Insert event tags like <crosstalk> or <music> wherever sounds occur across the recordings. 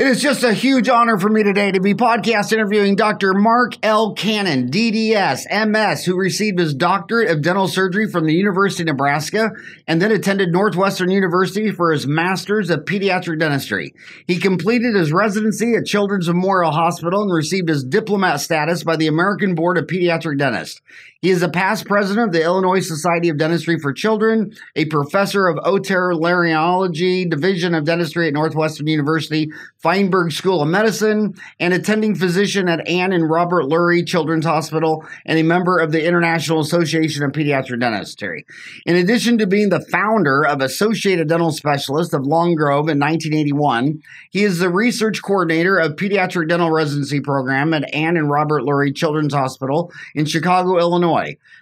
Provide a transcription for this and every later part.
It is just a huge honor for me today to be podcast interviewing Dr. Mark L. Cannon, DDS, MS, who received his doctorate of dental surgery from the University of Nebraska and then attended Northwestern University for his master's of pediatric dentistry. He completed his residency at Children's Memorial Hospital and received his diplomat status by the American Board of Pediatric Dentists. He is a past president of the Illinois Society of Dentistry for Children, a professor of otolaryngology, Division of Dentistry at Northwestern University, Feinberg School of Medicine, an attending physician at Ann and Robert Lurie Children's Hospital, and a member of the International Association of Pediatric Dentistry. In addition to being the founder of Associated Dental Specialists of Long Grove in 1981, he is the research coordinator of Pediatric Dental Residency Program at Ann and Robert Lurie Children's Hospital in Chicago, Illinois.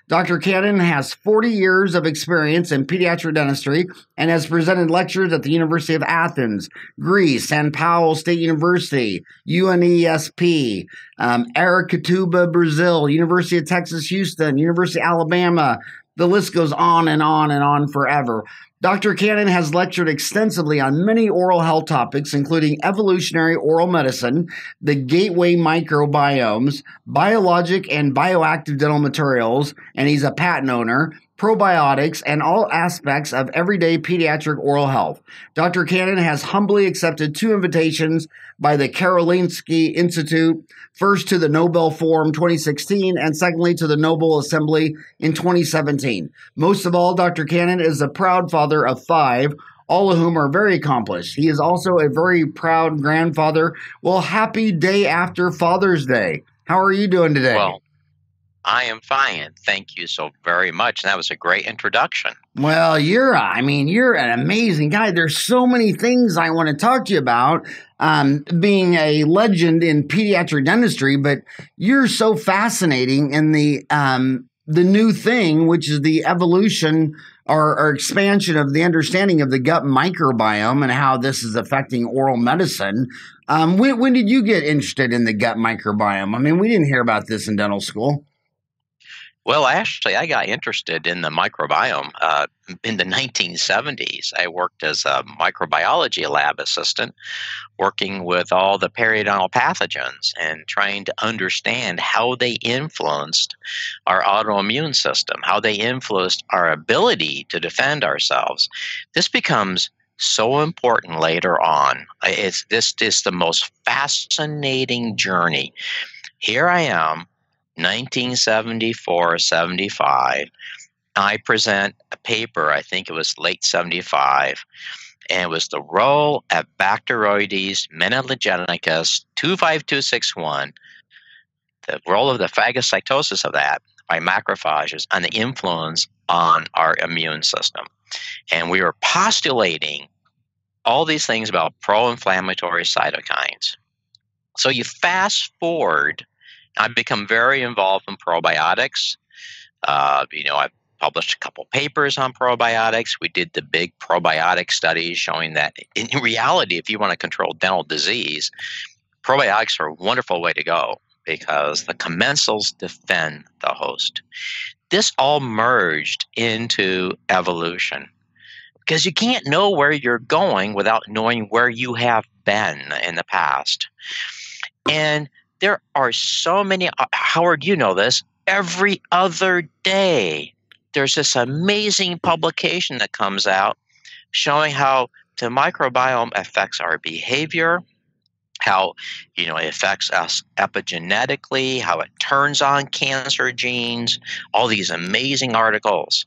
Dr. Cannon has 40 years of experience in pediatric dentistry and has presented lectures at the University of Athens, Greece, Sao Paulo State University, UNESP, um, Aracatuba, Brazil, University of Texas, Houston, University of Alabama. The list goes on and on and on forever. Dr. Cannon has lectured extensively on many oral health topics, including evolutionary oral medicine, the gateway microbiomes, biologic and bioactive dental materials, and he's a patent owner, probiotics, and all aspects of everyday pediatric oral health. Dr. Cannon has humbly accepted two invitations by the Karolinska Institute, first to the Nobel Forum 2016, and secondly to the Nobel Assembly in 2017. Most of all, Dr. Cannon is a proud father of five all of whom are very accomplished. He is also a very proud grandfather. Well, happy day after Father's Day. How are you doing today? Well, I am fine. Thank you so very much. That was a great introduction. Well, you're, I mean, you're an amazing guy. There's so many things I want to talk to you about. Um, being a legend in pediatric dentistry, but you're so fascinating in the um, the new thing, which is the evolution or, or, expansion of the understanding of the gut microbiome and how this is affecting oral medicine. Um, when, when did you get interested in the gut microbiome? I mean, we didn't hear about this in dental school. Well, actually, I got interested in the microbiome uh, in the 1970s. I worked as a microbiology lab assistant, working with all the periodontal pathogens and trying to understand how they influenced our autoimmune system, how they influenced our ability to defend ourselves. This becomes so important later on. It's, this is the most fascinating journey. Here I am 1974 75, I present a paper, I think it was late 75, and it was the role of Bacteroides melaninogenicus 25261, the role of the phagocytosis of that by macrophages and the influence on our immune system. And we were postulating all these things about pro inflammatory cytokines. So you fast forward I've become very involved in probiotics. Uh, you know, I've published a couple papers on probiotics. We did the big probiotic studies showing that in <laughs> reality, if you want to control dental disease, probiotics are a wonderful way to go because the commensals defend the host. This all merged into evolution because you can't know where you're going without knowing where you have been in the past. And there are so many. Uh, Howard, you know this. Every other day, there's this amazing publication that comes out showing how the microbiome affects our behavior, how you know it affects us epigenetically, how it turns on cancer genes. All these amazing articles.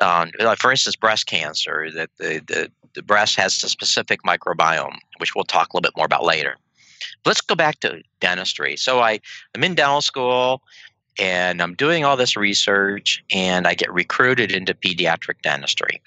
Um, for instance, breast cancer. That the, the the breast has a specific microbiome, which we'll talk a little bit more about later let's go back to dentistry. So I, I'm in dental school and I'm doing all this research and I get recruited into pediatric dentistry.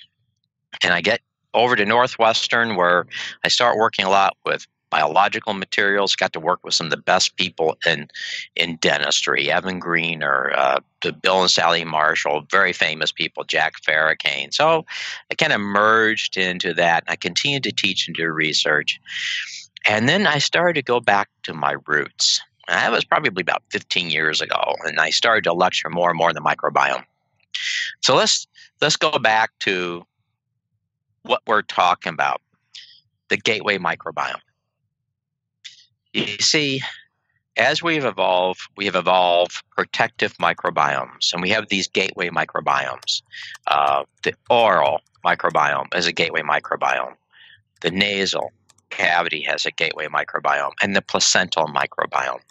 And I get over to Northwestern where I start working a lot with biological materials. Got to work with some of the best people in in dentistry, Evan Greener, uh, the Bill and Sally Marshall, very famous people, Jack Ferracane. So I kind of merged into that. I continued to teach and do research. And then I started to go back to my roots. That was probably about 15 years ago, and I started to lecture more and more on the microbiome. So let's let's go back to what we're talking about, the gateway microbiome. You see, as we've evolved, we have evolved protective microbiomes, and we have these gateway microbiomes. Uh, the oral microbiome is a gateway microbiome. The nasal cavity has a gateway microbiome, and the placental microbiome.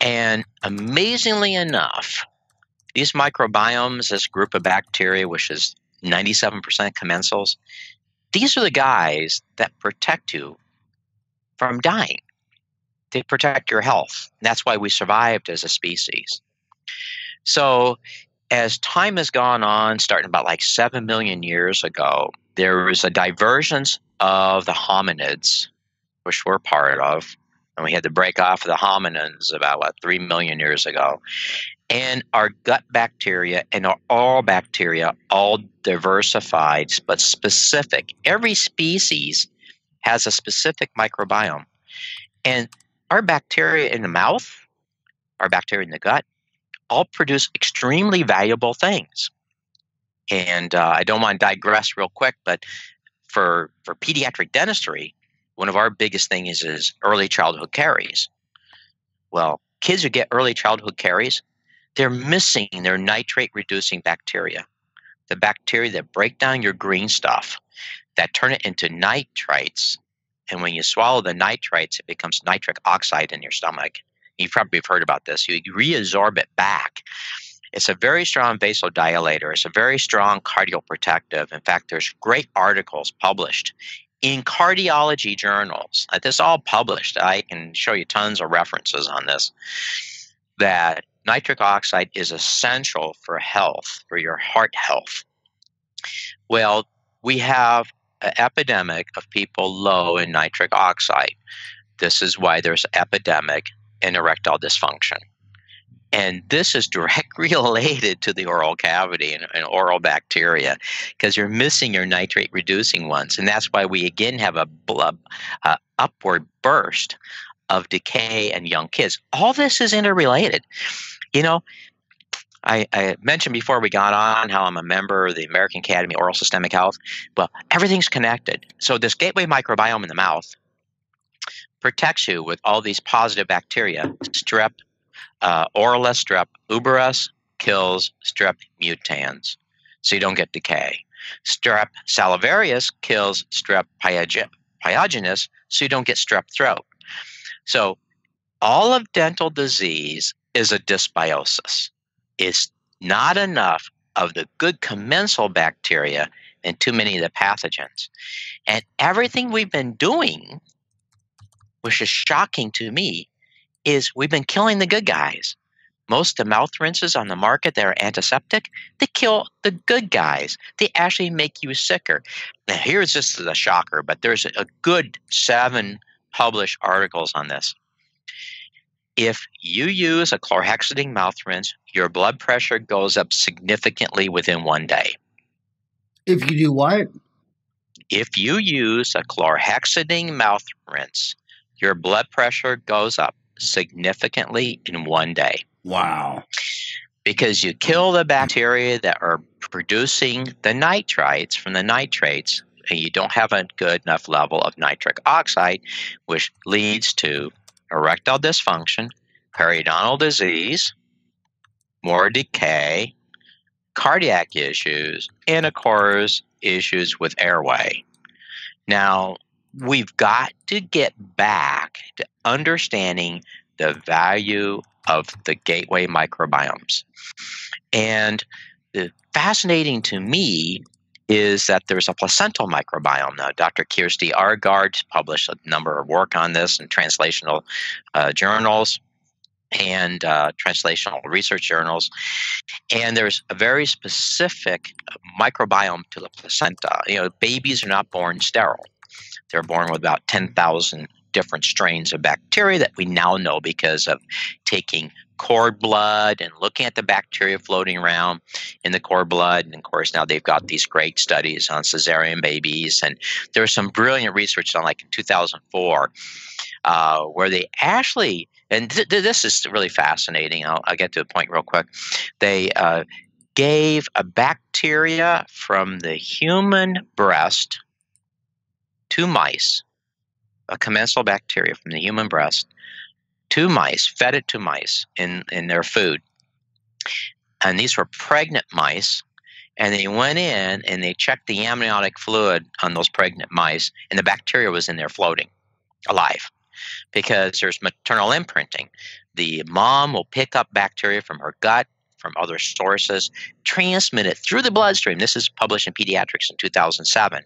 And amazingly enough, these microbiomes, this group of bacteria, which is 97% commensals, these are the guys that protect you from dying. They protect your health. That's why we survived as a species. So, as time has gone on, starting about like 7 million years ago, there was a divergence of the hominids, which we're part of. And we had to break off the hominids about, what, 3 million years ago. And our gut bacteria and our oral bacteria all diversified but specific. Every species has a specific microbiome. And our bacteria in the mouth, our bacteria in the gut, all produce extremely valuable things. And uh, I don't want to digress real quick, but for for pediatric dentistry, one of our biggest things is, is early childhood caries. Well, kids who get early childhood caries, they're missing their nitrate reducing bacteria, the bacteria that break down your green stuff, that turn it into nitrites and when you swallow the nitrites, it becomes nitric oxide in your stomach. You probably have heard about this. You reabsorb it back. It's a very strong vasodilator. It's a very strong cardioprotective. In fact, there's great articles published in cardiology journals. Uh, this is all published. I can show you tons of references on this. That nitric oxide is essential for health, for your heart health. Well, we have an epidemic of people low in nitric oxide. This is why there's epidemic in erectile dysfunction. And this is directly <laughs> related to the oral cavity and, and oral bacteria because you're missing your nitrate reducing ones. And that's why we again have a blood, uh, upward burst of decay in young kids. All this is interrelated. You know, I, I, mentioned before we got on how I'm a member of the American Academy of Oral Systemic Health. Well, everything's connected. So this gateway microbiome in the mouth protects you with all these positive bacteria. Strep, uh, strep uberis kills strep mutans, so you don't get decay. Strep salivarius kills strep pyogenes, so you don't get strep throat. So all of dental disease is a dysbiosis It's not enough of the good commensal bacteria and too many of the pathogens. And everything we've been doing, which is shocking to me, is we've been killing the good guys. Most of the mouth rinses on the market that are antiseptic, they kill the good guys. They actually make you sicker. Now, here's just the shocker, but there's a good seven published articles on this. If you use a chlorhexidine mouth rinse, your blood pressure goes up significantly within one day. If you do what? If you use a chlorhexidine mouth rinse, your blood pressure goes up significantly in one day. Wow. Because you kill the bacteria that are producing the nitrites from the nitrates, and you don't have a good enough level of nitric oxide, which leads to erectile dysfunction, periodontal disease, more decay, cardiac issues, and of course, issues with airway. Now, we've got to get back to understanding the value of the gateway microbiomes. And the fascinating to me is that there's a placental microbiome. Now, Dr. Kjersti Aagaard published a number of work on this in translational uh, journals and uh, translational research journals. And there's a very specific microbiome to the placenta. You know, babies are not born sterile. They're born with about 10,000 different strains of bacteria that we now know because of taking cord blood and looking at the bacteria floating around in the cord blood. And of course, now they've got these great studies on cesarean babies. And there was some brilliant research done like in 2004 uh, where they actually, and th- this is really fascinating. I'll, I'll, get to the point real quick. They uh, gave a bacteria from the human breast to mice a commensal bacteria from the human breast two mice, fed it to mice in, in their food. And these were pregnant mice. And they went in and they checked the amniotic fluid on those pregnant mice, and the bacteria was in there floating alive because there's maternal imprinting. The mom will pick up bacteria from her gut, from other sources, transmit it through the bloodstream. This is published in Pediatrics in 2007.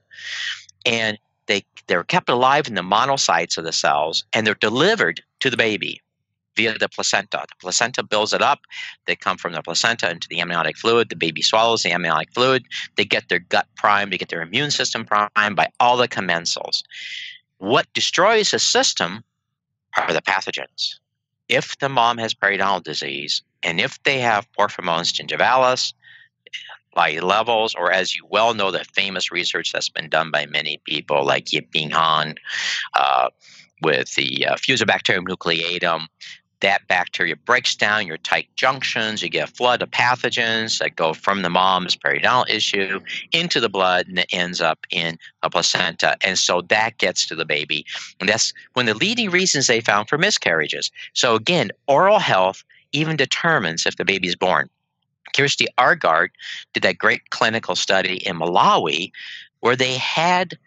And they, they're kept alive in the monocytes of the cells and they're delivered to the baby via the placenta. The placenta builds it up. They come from the placenta into the amniotic fluid. The baby swallows the amniotic fluid. They get their gut primed. They get their immune system primed by all the commensals. What destroys the system are the pathogens. If the mom has periodontal disease and if they have Porphyromonas gingivalis, by levels, or as you well know, the famous research that's been done by many people like Yiping Han uh, with the uh, Fusobacterium nucleatum, that bacteria breaks down your tight junctions. You get a flood of pathogens that go from the mom's periodontal issue into the blood and it ends up in a placenta. And so that gets to the baby. And that's one of the leading reasons they found for miscarriages. So again, oral health even determines if the baby is born. Kjersti Aagaard did that great clinical study in Malawi where they had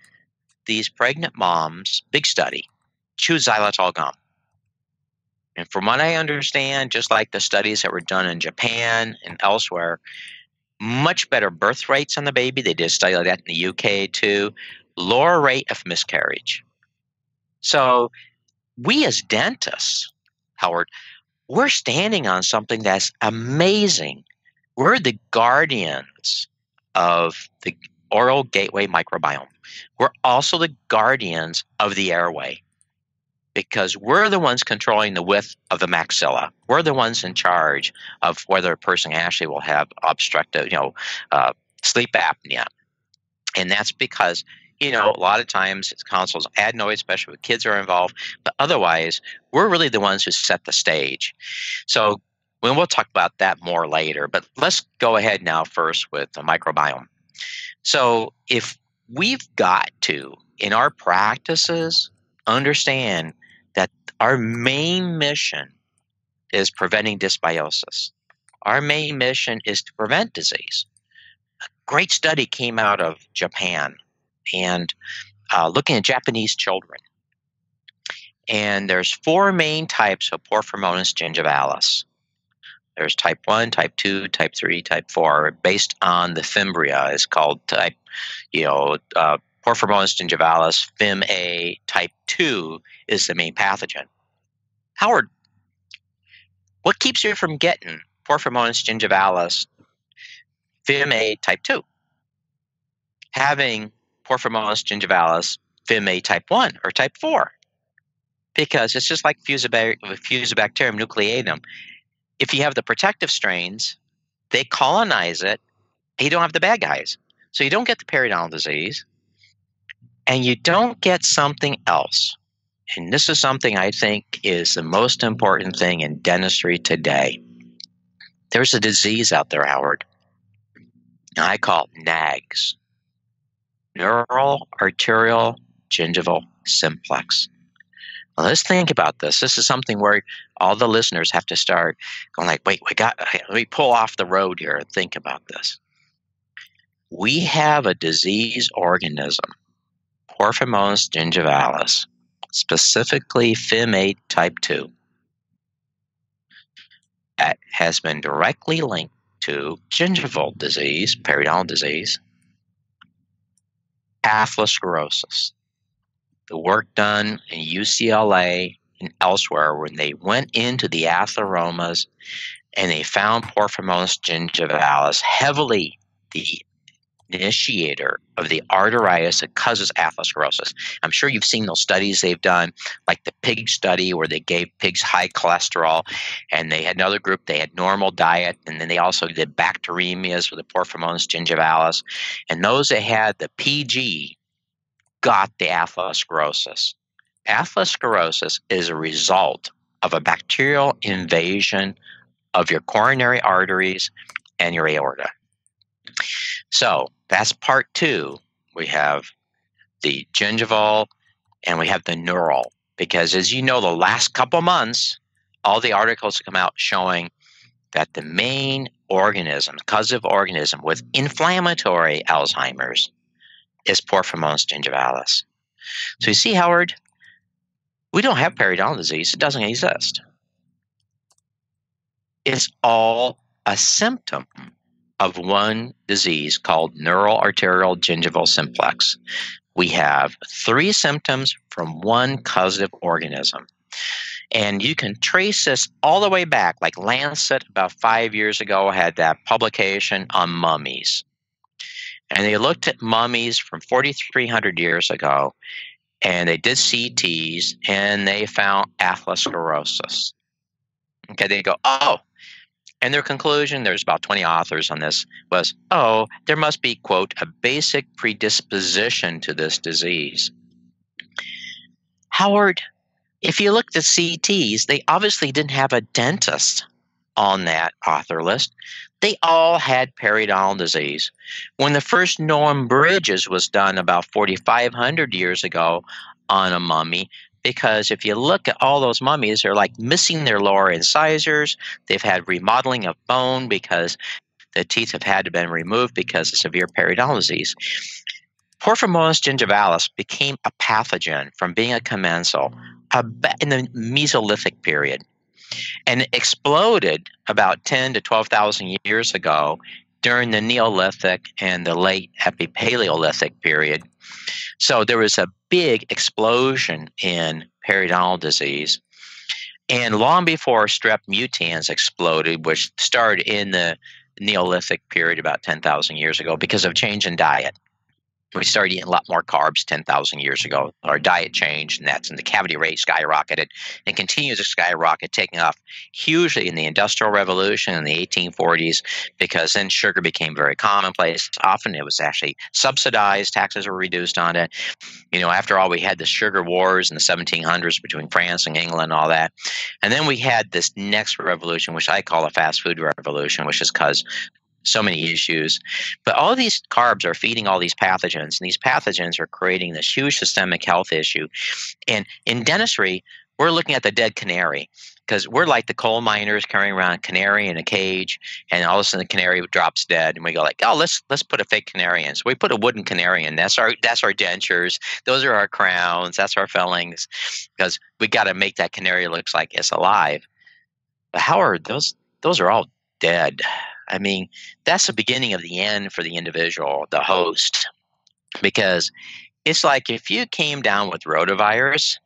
these pregnant moms, big study, chew xylitol gum and from what I understand, just like the studies that were done in Japan and elsewhere, much better birth rates on the baby. They did a study like that in the UK too. Lower rate of miscarriage. So we as dentists, Howard, we're standing on something that's amazing. We're the guardians of the oral gateway microbiome. We're also the guardians of the airway because we're the ones controlling the width of the maxilla. We're the ones in charge of whether a person actually will have obstructive, you know, uh, sleep apnea. And that's because, you know, a lot of times it's tonsils adenoids, especially when kids are involved, but otherwise, we're really the ones who set the stage. So well, we'll talk about that more later, but let's go ahead now first with the microbiome. So if we've got to, in our practices, understand that our main mission is preventing dysbiosis. Our main mission is to prevent disease. A great study came out of Japan and uh, looking at Japanese children. And there's four main types of Porphyromonas gingivalis. There's type 1, type 2, type 3, type 4, based on the fimbria. It's called type, you know, uh, Porphyromonas gingivalis, Fim A type 2 is the main pathogen. Howard, what keeps you from getting Porphyromonas gingivalis, Fim A type 2? Having Porphyromonas gingivalis, Fim A type 1 or type 4? Because it's just like Fusobacterium nucleatum. If you have the protective strains, they colonize it, you don't have the bad guys. So you don't get the periodontal disease and you don't get something else. And this is something I think is the most important thing in dentistry today. There's a disease out there, Howard. I call it NAGS neural arterial gingival simplex. Well, let's think about this. This is something where all the listeners have to start going like, wait, we got let me pull off the road here and think about this. We have a disease organism Porphyromonas gingivalis, specifically Fim A type 2, that has been directly linked to gingival disease, periodontal disease, atherosclerosis. The work done in UCLA elsewhere when they went into the atheromas and they found Porphyromonas gingivalis heavily the initiator of the arteritis that causes atherosclerosis. I'm sure you've seen those studies they've done, like the pig study where they gave pigs high cholesterol, and they had another group, they had normal diet, and then they also did bacteremias with the Porphyromonas gingivalis. And those that had the PG got the atherosclerosis. Atherosclerosis is a result of a bacterial invasion of your coronary arteries and your aorta. So that's part two. We have the gingival and we have the neural. Because as you know, the last couple months, all the articles come out showing that the main organism, causative organism with inflammatory Alzheimer's is Porphyromonas gingivalis. So you see, Howard, we don't have periodontal disease. It doesn't exist. It's all a symptom of one disease called neural arterial gingival simplex. We have three symptoms from one causative organism. And you can trace this all the way back, like Lancet about five years ago had that publication on mummies. And they looked at mummies from 4,300 years ago, and they did CTs, and they found atherosclerosis. Okay, they go, oh, and their conclusion, there's about 20 authors on this, was oh, there must be, quote, a basic predisposition to this disease. Howard, if you looked at CTs, they obviously didn't have a dentist on that author list. They all had periodontal disease. When the first Norm Bridges was done about 4,500 years ago on a mummy, because if you look at all those mummies, they're like missing their lower incisors. They've had remodeling of bone because the teeth have had to been removed because of severe periodontal disease. Porphyromonas gingivalis became a pathogen from being a commensal in the Mesolithic period and it exploded about 10 to 12,000 years ago during the Neolithic and the late Epipaleolithic period. So there was a big explosion in periodontal disease. And long before strep mutans exploded, which started in the Neolithic period about 10,000 years ago because of change in diet we started eating a lot more carbs 10,000 years ago. Our diet changed, and that's and the cavity rate skyrocketed and continues to skyrocket, taking off hugely in the Industrial Revolution in the 1840s because then sugar became very commonplace. Often it was actually subsidized, taxes were reduced on it. You know, after all, we had the sugar wars in the 1700s between France and England and all that. And then we had this next revolution, which I call a fast food revolution, which is because so many issues. But all these carbs are feeding all these pathogens, and these pathogens are creating this huge systemic health issue. And in dentistry, we're looking at the dead canary because we're like the coal miners carrying around a canary in a cage, and all of a sudden the canary drops dead, and we go like, "Oh, let's let's put a fake canary in." So we put a wooden canary in. That's our that's our dentures. Those are our crowns. That's our fillings, because we got to make that canary looks like it's alive. But how are those? Those are all dead. I mean, that's the beginning of the end for the individual, the host, because it's like if you came down with rotavirus,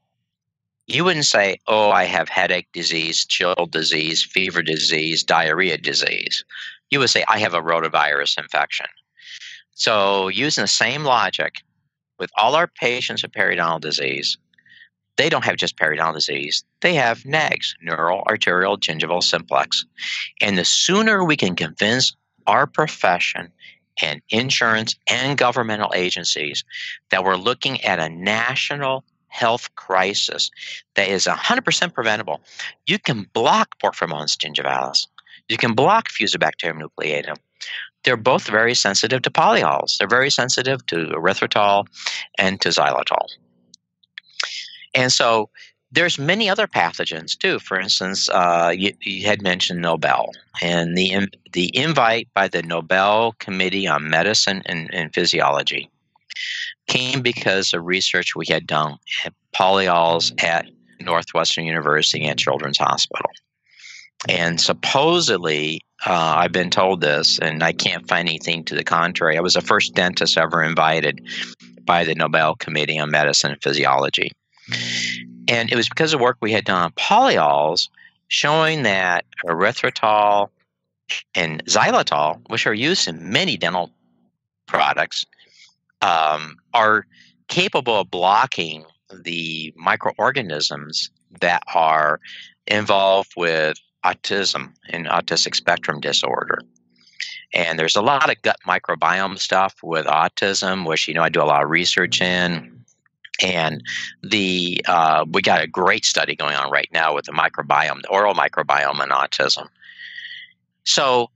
you wouldn't say, Oh, I have headache disease, chill disease, fever disease, diarrhea disease. You would say, I have a rotavirus infection. So, using the same logic with all our patients with periodontal disease, they don't have just periodontal disease. They have NAGS, neural arterial gingival simplex. And the sooner we can convince our profession and insurance and governmental agencies that we're looking at a national health crisis that is 100% preventable, you can block Porphyromonas gingivalis. You can block Fusobacterium nucleatum. They're both very sensitive to polyols. They're very sensitive to erythritol and to xylitol. And so there's many other pathogens too. For instance, uh, you, you, had mentioned Nobel, and the the invite by the Nobel Committee on Medicine and, and Physiology came because of research we had done at polyols at Northwestern University and Children's Hospital. And supposedly, uh, I've been told this, and I can't find anything to the contrary. I was the first dentist ever invited by the Nobel Committee on Medicine and Physiology and it was because of work we had done on polyols showing that erythritol and xylitol, which are used in many dental products, um, are capable of blocking the microorganisms that are involved with autism and autistic spectrum disorder. And there's a lot of gut microbiome stuff with autism, which you know I do a lot of research in and the uh, we got a great study going on right now with the microbiome, the oral microbiome, and autism. So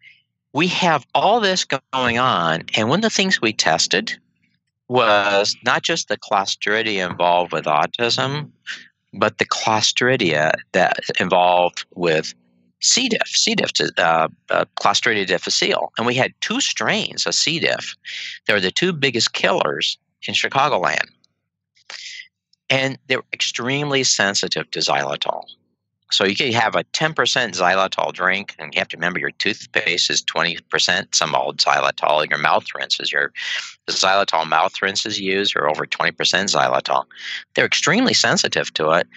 we have all this going on, and one of the things we tested was not just the Clostridia involved with autism, but the Clostridia that involved with C. diff, C. diff, uh, uh, Clostridia difficile. And we had two strains of C. diff. They were the two biggest killers in Chicagoland. And they're extremely sensitive to xylitol. So you can have a 10% xylitol drink, and you have to remember your toothpaste is 20% some old xylitol. and Your mouth rinses, your the xylitol mouth rinses used are over 20% xylitol. They're extremely sensitive to it.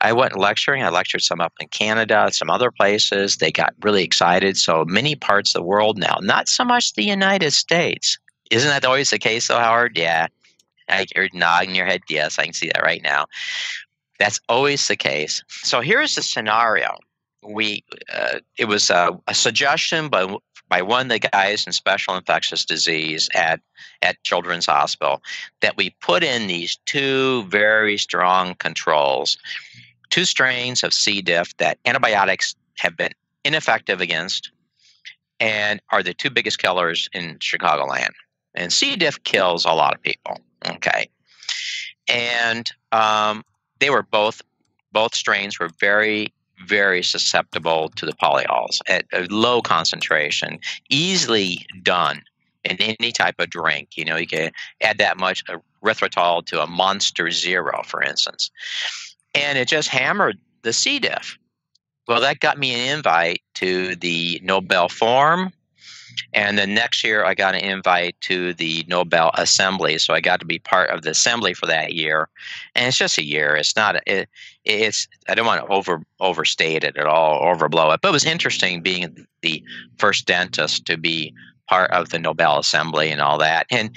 I went lecturing. I lectured some up in Canada, some other places. They got really excited. So many parts of the world now, not so much the United States. Isn't that always the case, though, Howard? Yeah. You're nodding your head. Yes, I can see that right now. That's always the case. So here's the scenario. We uh, it was a, a suggestion by by one of the guys in special infectious disease at at Children's Hospital that we put in these two very strong controls, two strains of C. diff that antibiotics have been ineffective against, and are the two biggest killers in Chicagoland. And C. diff kills a lot of people. Okay, and um, they were both both strains were very very susceptible to the polyols at a low concentration, easily done in any type of drink. You know, you can add that much erythritol to a Monster Zero, for instance, and it just hammered the C. diff. Well, that got me an invite to the Nobel Forum and then next year, I got an invite to the Nobel Assembly, so I got to be part of the assembly for that year. And it's just a year. It's not. It, it's. I don't want to over overstate it at all, overblow it. But it was interesting being the first dentist to be part of the Nobel Assembly and all that. And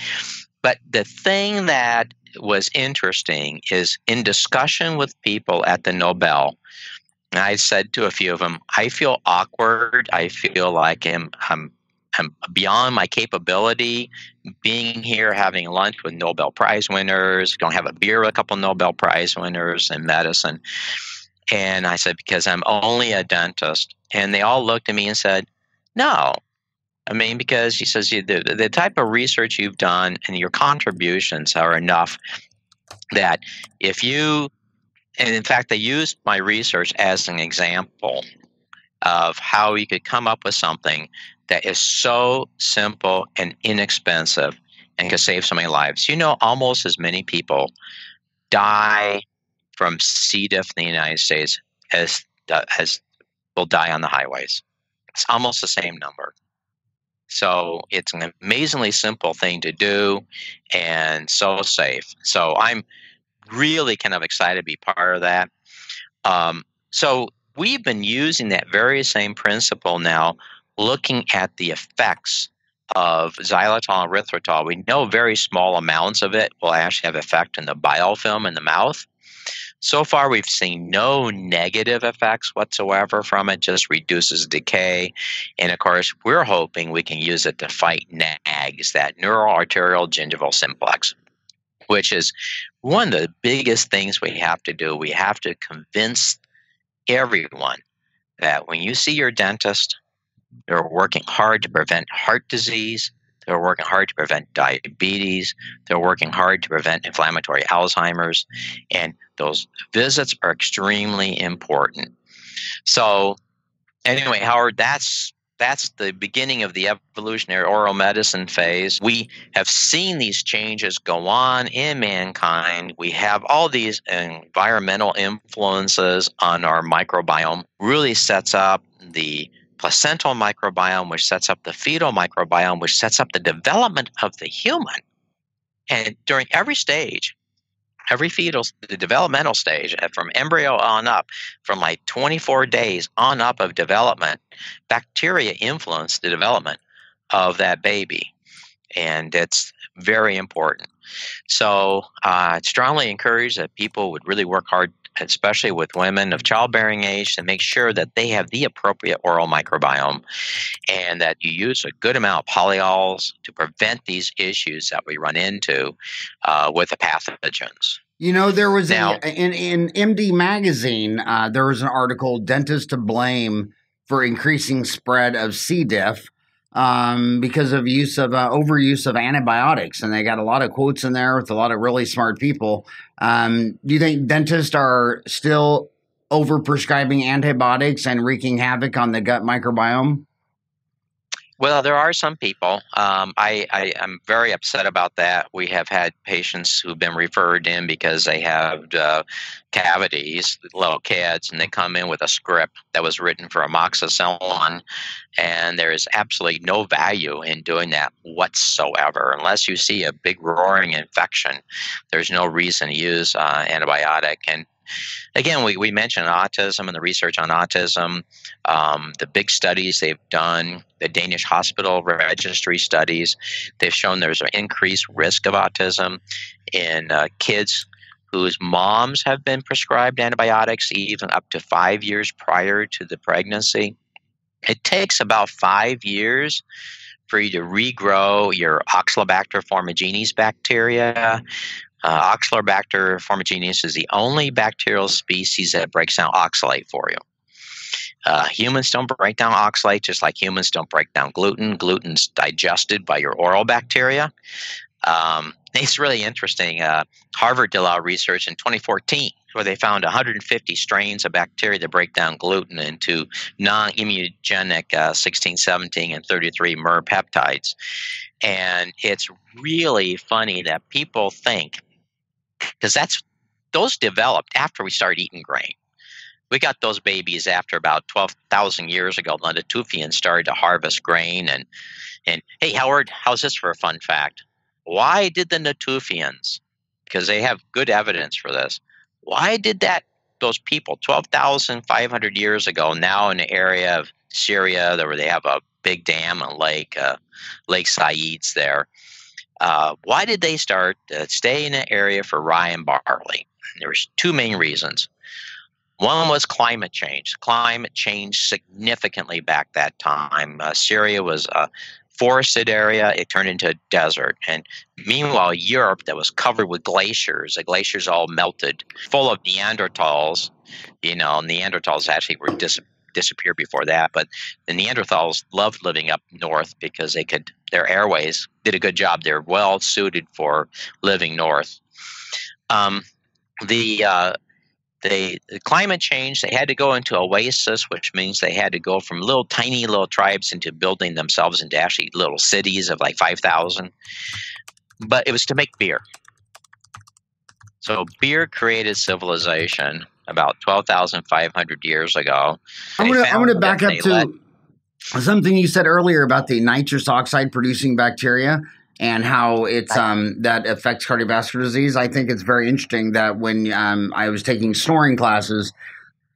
but the thing that was interesting is in discussion with people at the Nobel. I said to a few of them, I feel awkward. I feel like I'm, I'm Beyond my capability. Being here, having lunch with Nobel Prize winners, going to have a beer with a couple Nobel Prize winners in medicine. And I said, because I'm only a dentist. And they all looked at me and said, no. I mean, because he says the, the type of research you've done and your contributions are enough that if you, and in fact, they used my research as an example of how you could come up with something that is so simple and inexpensive and can save so many lives. You know, almost as many people die from C. diff in the United States as uh, as will die on the highways. It's almost the same number. So it's an amazingly simple thing to do and so safe. So I'm really kind of excited to be part of that. Um, so we've been using that very same principle now looking at the effects of xylitol and erythritol, we know very small amounts of it will actually have effect in the biofilm in the mouth. So far, we've seen no negative effects whatsoever from it, just reduces decay. And of course, we're hoping we can use it to fight NAGS, that neuroarterial gingival simplex, which is one of the biggest things we have to do. We have to convince everyone that when you see your dentist, they're working hard to prevent heart disease. They're working hard to prevent diabetes. They're working hard to prevent inflammatory Alzheimer's. And those visits are extremely important. So, anyway, Howard, that's that's the beginning of the evolutionary oral medicine phase. We have seen these changes go on in mankind. We have all these environmental influences on our microbiome, really sets up the placental microbiome, which sets up the fetal microbiome, which sets up the development of the human. And during every stage, every fetal, the developmental stage, uh, from embryo on up, from like 24 days on up of development, bacteria influence the development of that baby. And it's very important. So uh, I strongly encourage that people would really work hard especially with women of childbearing age, to make sure that they have the appropriate oral microbiome and that you use a good amount of polyols to prevent these issues that we run into uh, with the pathogens. You know, there was now, a, in in MD magazine, uh, there was an article, "Dentist to Blame for Increasing Spread of C. diff." Um, because of use of uh, overuse of antibiotics, and they got a lot of quotes in there with a lot of really smart people. Um, do you think dentists are still overprescribing antibiotics and wreaking havoc on the gut microbiome? Well, there are some people. Um, I, I am very upset about that. We have had patients who've been referred in because they have uh, cavities, little kids, and they come in with a script that was written for amoxicillin, and there is absolutely no value in doing that whatsoever unless you see a big roaring infection. There's no reason to use uh, antibiotic, and again, we, we mentioned autism and the research on autism, um, the big studies they've done, the Danish hospital registry studies, they've shown there's an increased risk of autism in uh, kids whose moms have been prescribed antibiotics even up to five years prior to the pregnancy. It takes about five years for you to regrow your Oxalobacter formigenes bacteria, uh, Oxalobacter formigenes is the only bacterial species that breaks down oxalate for you. Uh, humans don't break down oxalate just like humans don't break down gluten. Gluten's digested by your oral bacteria. Um, <laughs> it's really interesting. Uh, Harvard did a lot of research in 2014 where they found 150 strains of bacteria that break down gluten into non immunogenic uh, 16, 17, and 33 MER peptides. And it's really funny that people think because that's those developed after we started eating grain. We got those babies after about twelve thousand years ago. The Natufians started to harvest grain, and and hey, Howard, how's this for a fun fact? Why did the Natufians? Because they have good evidence for this. Why did that? Those people, twelve thousand five hundred years ago, now in the area of Syria, where they have a big dam and lake, uh, Lake Assad's there uh, why did they start uh, stay in an area for rye and barley? There was two main reasons. One was climate change. Climate changed significantly back that time. Uh, Syria was a forested area; it turned into a desert. And meanwhile, Europe, that was covered with glaciers, the glaciers all melted, full of Neanderthals. You know, Neanderthals actually were dis- disappeared before that. But the Neanderthals loved living up north because they could their airways did a good job. They're well suited for living north. Um, the uh, the climate change they had to go into oasis which means they had to go from little tiny little tribes into building themselves into actually little cities of like 5000 but it was to make beer so beer created civilization about 12,500 years ago. I'm going to I'm going to back up to let, something you said earlier about the nitrous oxide producing bacteria and how it's um, that affects cardiovascular disease. I think it's very interesting that when um, I was taking snoring classes,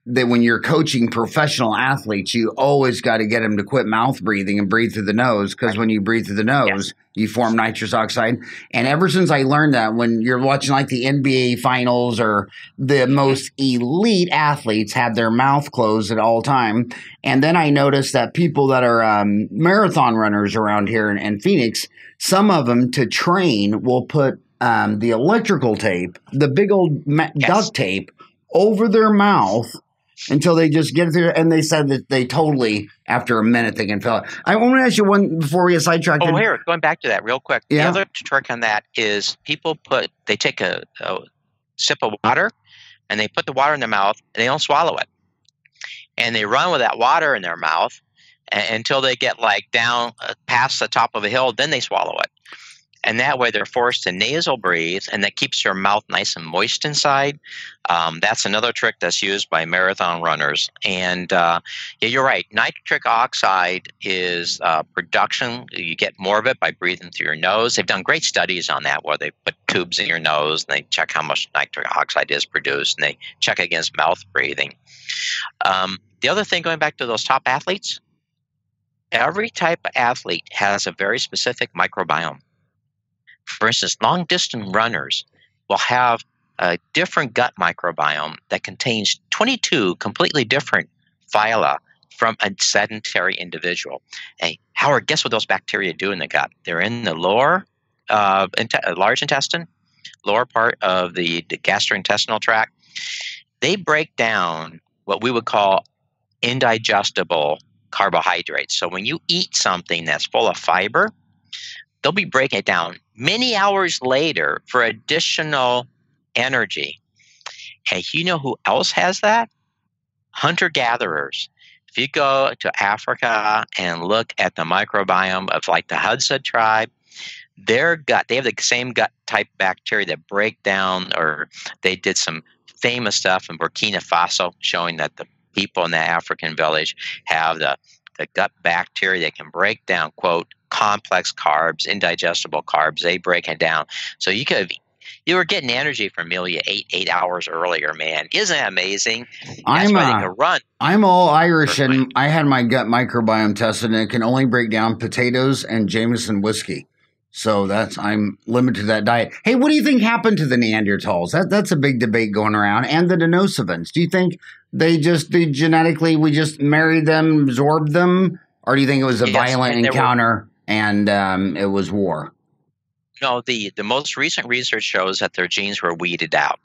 that when you're coaching professional athletes, you always got to get them to quit mouth breathing and breathe through the nose because right. when you breathe through the nose, yes. you form nitrous oxide. And ever since I learned that, when you're watching like the NBA finals or the most elite athletes have their mouth closed at all time, and then I noticed that people that are um, marathon runners around here in, in, Phoenix, some of them to train will put um, the electrical tape, the big old ma- yes. duct tape over their mouth until they just get through. And they said that they totally, after a minute, they can fill it. I want to ask you one before we get sidetracked. Oh, here, going back to that real quick. Yeah. The other trick on that is people put, they take a, a sip of water and they put the water in their mouth and they don't swallow it. And they run with that water in their mouth until they get like down uh, past the top of a hill, then they swallow it and that way they're forced to nasal breathe, and that keeps your mouth nice and moist inside. Um, that's another trick that's used by marathon runners. And uh, yeah, you're right. Nitric oxide is uh, production. You get more of it by breathing through your nose. They've done great studies on that, where they put tubes in your nose and they check how much nitric oxide is produced, and they check against mouth breathing. Um, the other thing, going back to those top athletes, every type of athlete has a very specific microbiome. For instance, long distance runners will have a different gut microbiome that contains 22 completely different phyla from a sedentary individual. Hey, Howard, guess what those bacteria do in the gut? They're in the lower, uh, large intestine, lower part of the, the gastrointestinal tract. They break down what we would call indigestible carbohydrates. So when you eat something that's full of fiber, they'll be breaking it down many hours later for additional energy. Hey, you know who else has that? Hunter gatherers. If you go to Africa and look at the microbiome of like the Hadza tribe, their gut, they have the same gut type bacteria that break down, or they did some famous stuff in Burkina Faso showing that the people in the African village have the, the gut bacteria that can break down, quote, complex carbs, indigestible carbs. They break it down. So you could you were getting energy from Amelia eight eight hours earlier, man. Isn't that amazing? That's I'm why uh, they run. I'm all Irish, and I had my gut microbiome tested, and it can only break down potatoes and Jameson whiskey. So that's I'm limited to that diet. Hey, what do you think happened to the Neanderthals? That that's a big debate going around, and the Denisovans. Do you think they just they genetically we just married them, absorbed them, or do you think it was a Yes, violent and there were- encounter and um, it was war? No, the, the most recent research shows that their genes were weeded out.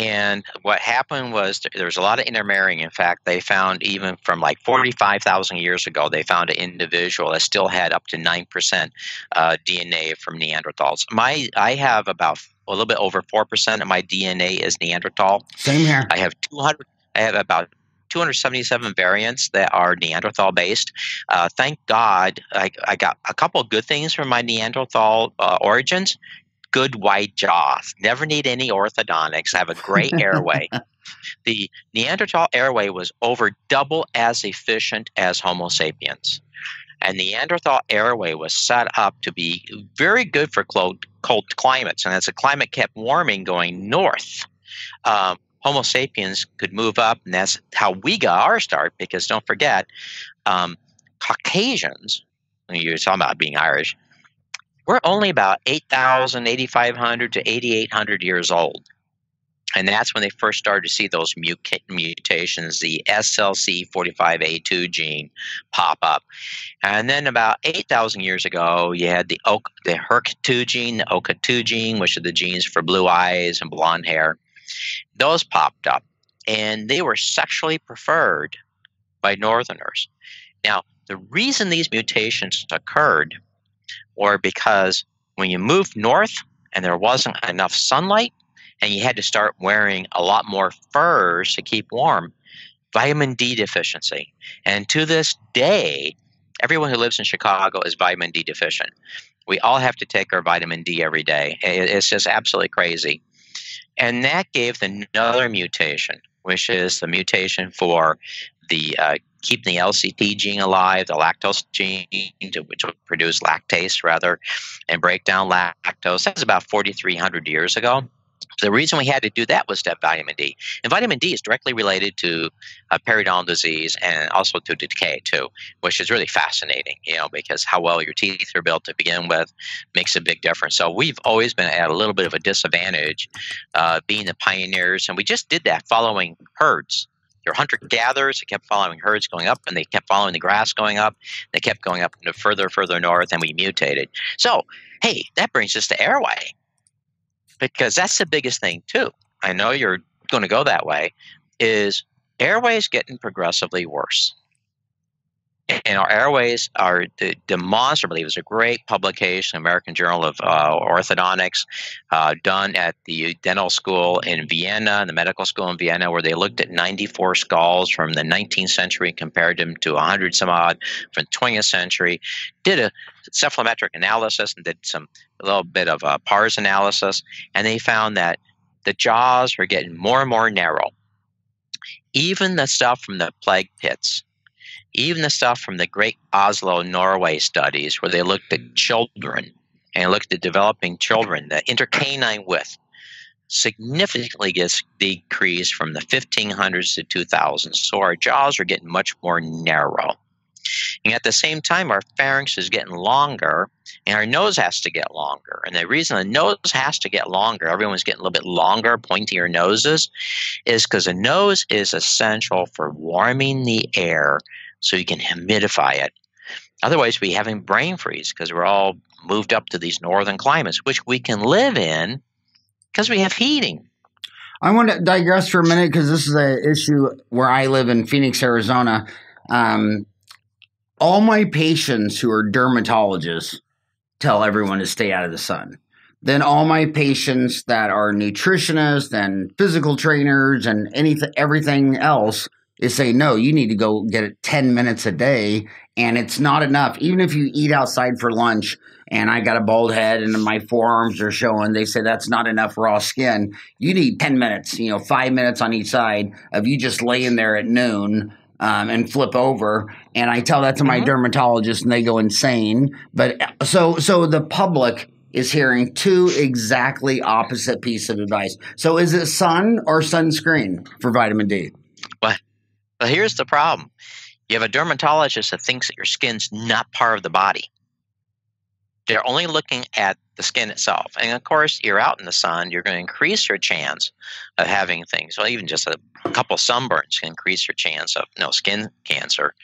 And what happened was there was a lot of intermarrying. In fact, they found even from like 45,000 years ago, they found an individual that still had up to 9% uh, DNA from Neanderthals. My, I have about a little bit over 4% of my DNA is Neanderthal. Same here. I have 200. I have about 277 variants that are Neanderthal based. Uh, thank God, I, I got a couple of good things from my Neanderthal uh, origins. Good white jaws. Never need any orthodontics. I have a great <laughs> airway. The Neanderthal airway was over double as efficient as Homo sapiens. And the Neanderthal airway was set up to be very good for cold, cold climates. And as the climate kept warming going north, um, Homo sapiens could move up, and that's how we got our start. Because don't forget, um, Caucasians, you're talking about being Irish, we're only about 8,000, 8,500 to 8,800 years old. And that's when they first started to see those mutations, the SLC45A2 gene pop up. And then about 8,000 years ago, you had the, OK, the HERC2 gene, the OCA2 gene, which are the genes for blue eyes and blonde hair those popped up and they were sexually preferred by northerners. Now the reason these mutations occurred were because when you moved north and there wasn't enough sunlight and you had to start wearing a lot more furs to keep warm vitamin d deficiency. And to this day everyone who lives in chicago is vitamin d deficient. We all have to take our vitamin d every day. It's just absolutely crazy and that gave another mutation, which is the mutation for the uh, keeping the LCT gene alive, the lactose gene, which will produce lactase rather, and break down lactose. That was about 4,300 years ago. The reason we had to do that was to have vitamin D. And vitamin D is directly related to uh, periodontal disease and also to decay, too, which is really fascinating, you know, because how well your teeth are built to begin with makes a big difference. So we've always been at a little bit of a disadvantage uh, being the pioneers, and we just did that following herds. They're hunter gatherers. They kept following herds going up, and they kept following the grass going up. They kept going up further, further north, and we mutated. So, hey, that brings us to airway, because that's the biggest thing too. I know you're going to go that way. Is airways getting progressively worse? And our airways are de- demonstrably. It was a great publication, American Journal of uh, Orthodontics, uh, done at the dental school in Vienna, the medical school in Vienna, where they looked at 94 skulls from the 19th century, compared them to 100 some odd from the 20th century, did a cephalometric analysis and did some a little bit of a pars analysis, and they found that the jaws were getting more and more narrow. Even the stuff from the plague pits even the stuff from the great Oslo, Norway studies, where they looked at hmm. children and looked at developing children, the intercanine width significantly gets decreased from the 1500s to 2000s. So our jaws are getting much more narrow. And at the same time, our pharynx is getting longer and our nose has to get longer. And the reason the nose has to get longer, everyone's getting a little bit longer, pointier noses, is because the nose is essential for warming the air so you can humidify it. Otherwise, we're having brain freeze because we're all moved up to these northern climates, which we can live in because we have heating. I want to digress for a minute because this is an issue where I live in Phoenix, Arizona. Um, all my patients who are dermatologists tell everyone to stay out of the sun. Then all my patients that are nutritionists and physical trainers and anything everything else is say no, you need to go get it 10 minutes a day and it's not enough. Even if you eat outside for lunch and I got a bald head and my forearms are showing, they say that's not enough raw skin. You need 10 minutes, you know, 5 minutes on each side of you just laying there at noon um, and flip over. And I tell that to my mm-hmm. dermatologist, and they go insane. But uh, so so the public is hearing two exactly opposite pieces of advice. So is it sun or sunscreen for vitamin D? Well, here's the problem. You have a dermatologist that thinks that your skin's not part of the body. They're only looking at the skin itself. And of course, you're out in the sun, you're going to increase your chance of having things. Well, even just a couple sunburns can increase your chance of no skin cancer.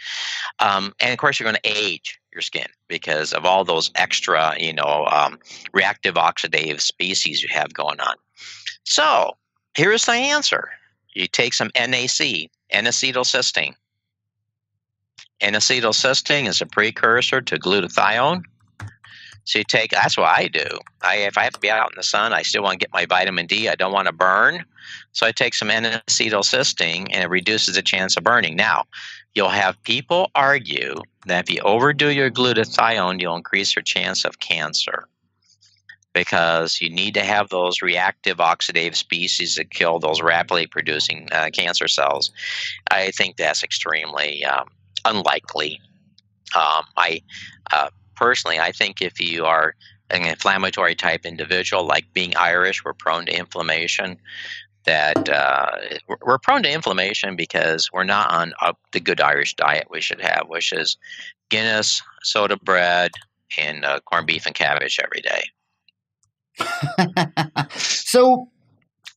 Um, and of course, you're going to age your skin because of all those extra, you know, um, reactive oxidative species you have going on. So here's the answer: you take some NAC, N-acetylcysteine. N-acetylcysteine is a precursor to glutathione. So you take that's what I do. I if I have to be out in the sun, I still want to get my vitamin D. I don't want to burn. So I take some N-acetylcysteine and it reduces the chance of burning. Now, you'll have people argue that if you overdo your glutathione, you'll increase your chance of cancer because you need to have those reactive oxidative species that kill those rapidly producing uh, cancer cells. I think that's extremely um, unlikely. Um, I uh, personally, I think if you are an inflammatory type individual, like being Irish, we're prone to inflammation. That uh, we're prone to inflammation because we're not on the good Irish diet we should have, which is Guinness, soda bread, and uh, corned beef and cabbage every day. <laughs> so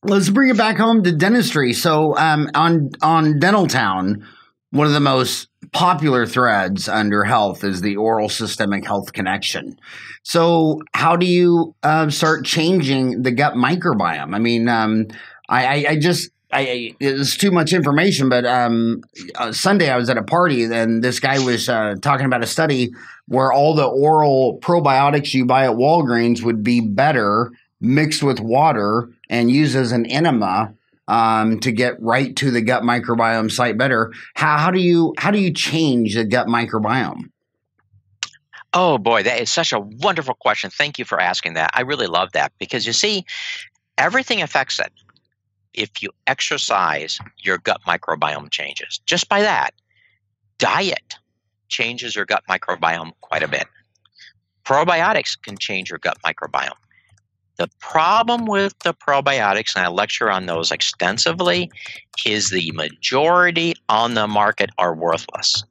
let's bring it back home to dentistry. So um, on on Dental Town, one of the most popular threads under health is the oral systemic health connection. So, how do you uh, start changing the gut microbiome? I mean, um, I, I, I, just I, it's too much information, but um, uh, Sunday I was at a party and this guy was uh, talking about a study where all the oral probiotics you buy at Walgreens would be better mixed with water and used as an enema um, to get right to the gut microbiome site better. How, how do you how do you change the gut microbiome? Oh boy, that is such a wonderful question. Thank you for asking that. I really love that because you see, everything affects it. If you exercise, your gut microbiome changes. Just by that, diet changes your gut microbiome quite a bit. Probiotics can change your gut microbiome. The problem with the probiotics, and I lecture on those extensively, is the majority on the market are worthless.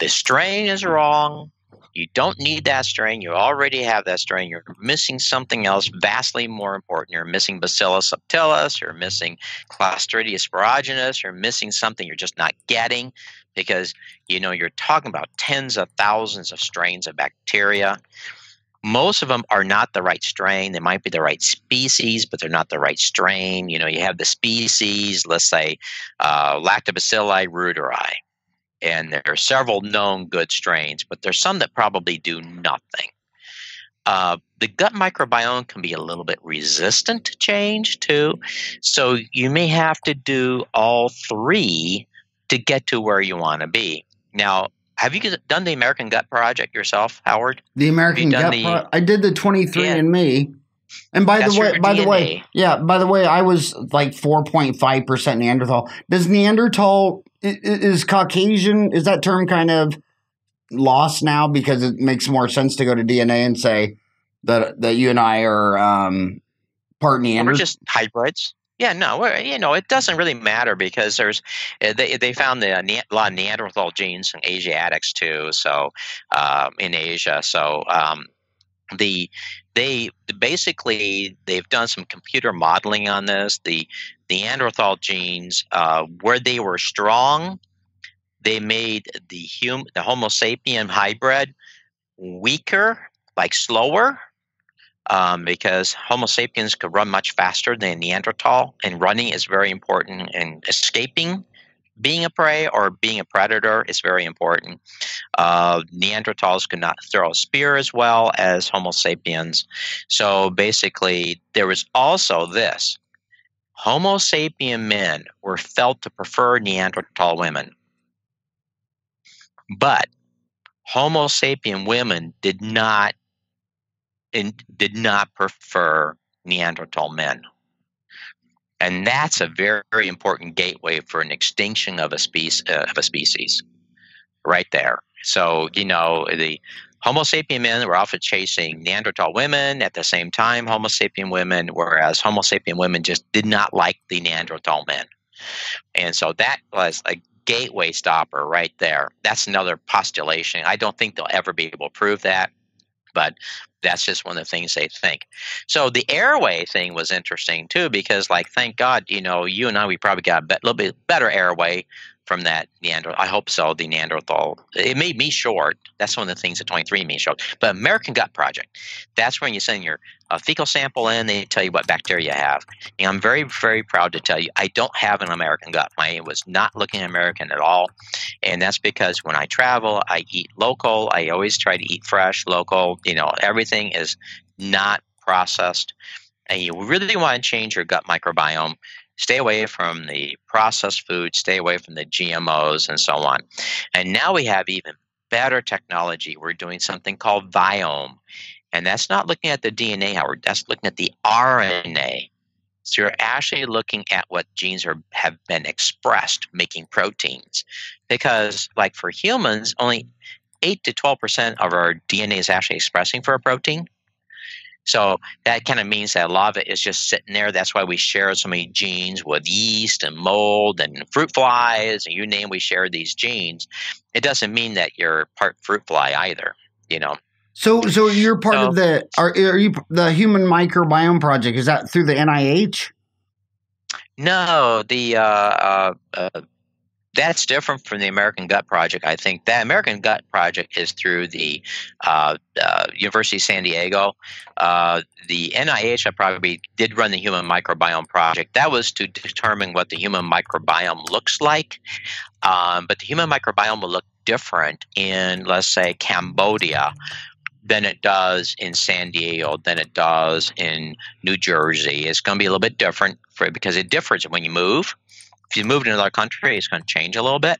The strain is wrong. You don't need that strain. You already have that strain. You're missing something else vastly more important. You're missing Bacillus subtilis. You're missing Clostridium sporogenes. You're missing something you're just not getting because you know you're talking about tens of thousands of strains of bacteria most of them are not the right strain. They might be the right species, but they're not the right strain. You know, you have the species, let's say uh, Lactobacilli reuteri, and there are several known good strains, but there's some that probably do nothing. Uh, the gut microbiome can be a little bit resistant to change too, so you may have to do all three to get to where you want to be. Now, have you done the American Gut Project yourself, Howard? The American Gut the, Pro- I did the 23 yeah. and me. And by the way, by DNA. the way, yeah, by the way, I was like 4.5% Neanderthal. Does Neanderthal is Caucasian is that term kind of lost now because it makes more sense to go to DNA and say that that you and I are um part Neanderthal. We're just hybrids. Yeah, no, you know, it doesn't really matter because there's eh, they they found the, a lot of Neanderthal genes in Asiatics too. So um, in Asia, so um, the they basically they've done some computer modeling on this. The Neanderthal genes, uh, where they were strong, they made the hum the Homo sapien hybrid weaker, like slower um, because Homo sapiens could run much faster than Neanderthal, and running is very important in escaping being a prey or being a predator is very important. Uh, Neanderthals could not throw a spear as well as Homo sapiens. So basically, there was also this Homo sapien men were felt to prefer Neanderthal women. But Homo sapien women did not did not prefer Neanderthal men. And that's a very, very important gateway for an extinction of a species uh, of a species, right there. So you know the Homo sapien men were often chasing Neanderthal women at the same time Homo sapien women, whereas Homo sapien women just did not like the Neanderthal men, and so that was a gateway stopper right there. That's another postulation. I don't think they'll ever be able to prove that but that's just one of the things they think. So the airway thing was interesting too, because like, thank God, you know, you and I, we probably got a little bit better airway from that Neanderthal. I hope so. The Neanderthal. It made me short. That's one of the things that 23andMe showed. But American Gut Project. That's when you send your uh, fecal sample in. They tell you what bacteria you have. And I'm very, very proud to tell you I don't have an American gut. Mine was not looking American at all. And that's because when I travel, I eat local. I always try to eat fresh, local. You know, everything is not processed. And you really want to change your gut microbiome stay away from the processed food, stay away from the GMOs, and so on. And now we have even better technology. We're doing something called Viome. And that's not looking at the DNA, Howard, that's looking at the RNA. So you're actually looking at what genes are have been expressed making proteins. Because like for humans, only 8 to 12% of our DNA is actually expressing for a protein. So that kind of means that a lot of it is just sitting there. That's why we share so many genes with yeast and mold and fruit flies and you name we share these genes. It doesn't mean that you're part fruit fly either, you know. So so you're part so, of the are, are you the human microbiome project is that through the NIH? No, the uh, uh, uh that's different from the American Gut Project. I think that American Gut Project is through the uh, uh, University of San Diego. Uh, the NIH, I probably did run the Human Microbiome Project. That was to determine what the human microbiome looks like. Um, but the human microbiome will look different in, let's say, Cambodia than it does in San Diego, than it does in New Jersey. It's going to be a little bit different for, because it differs when you move if you moved to another country, it's going to change a little bit.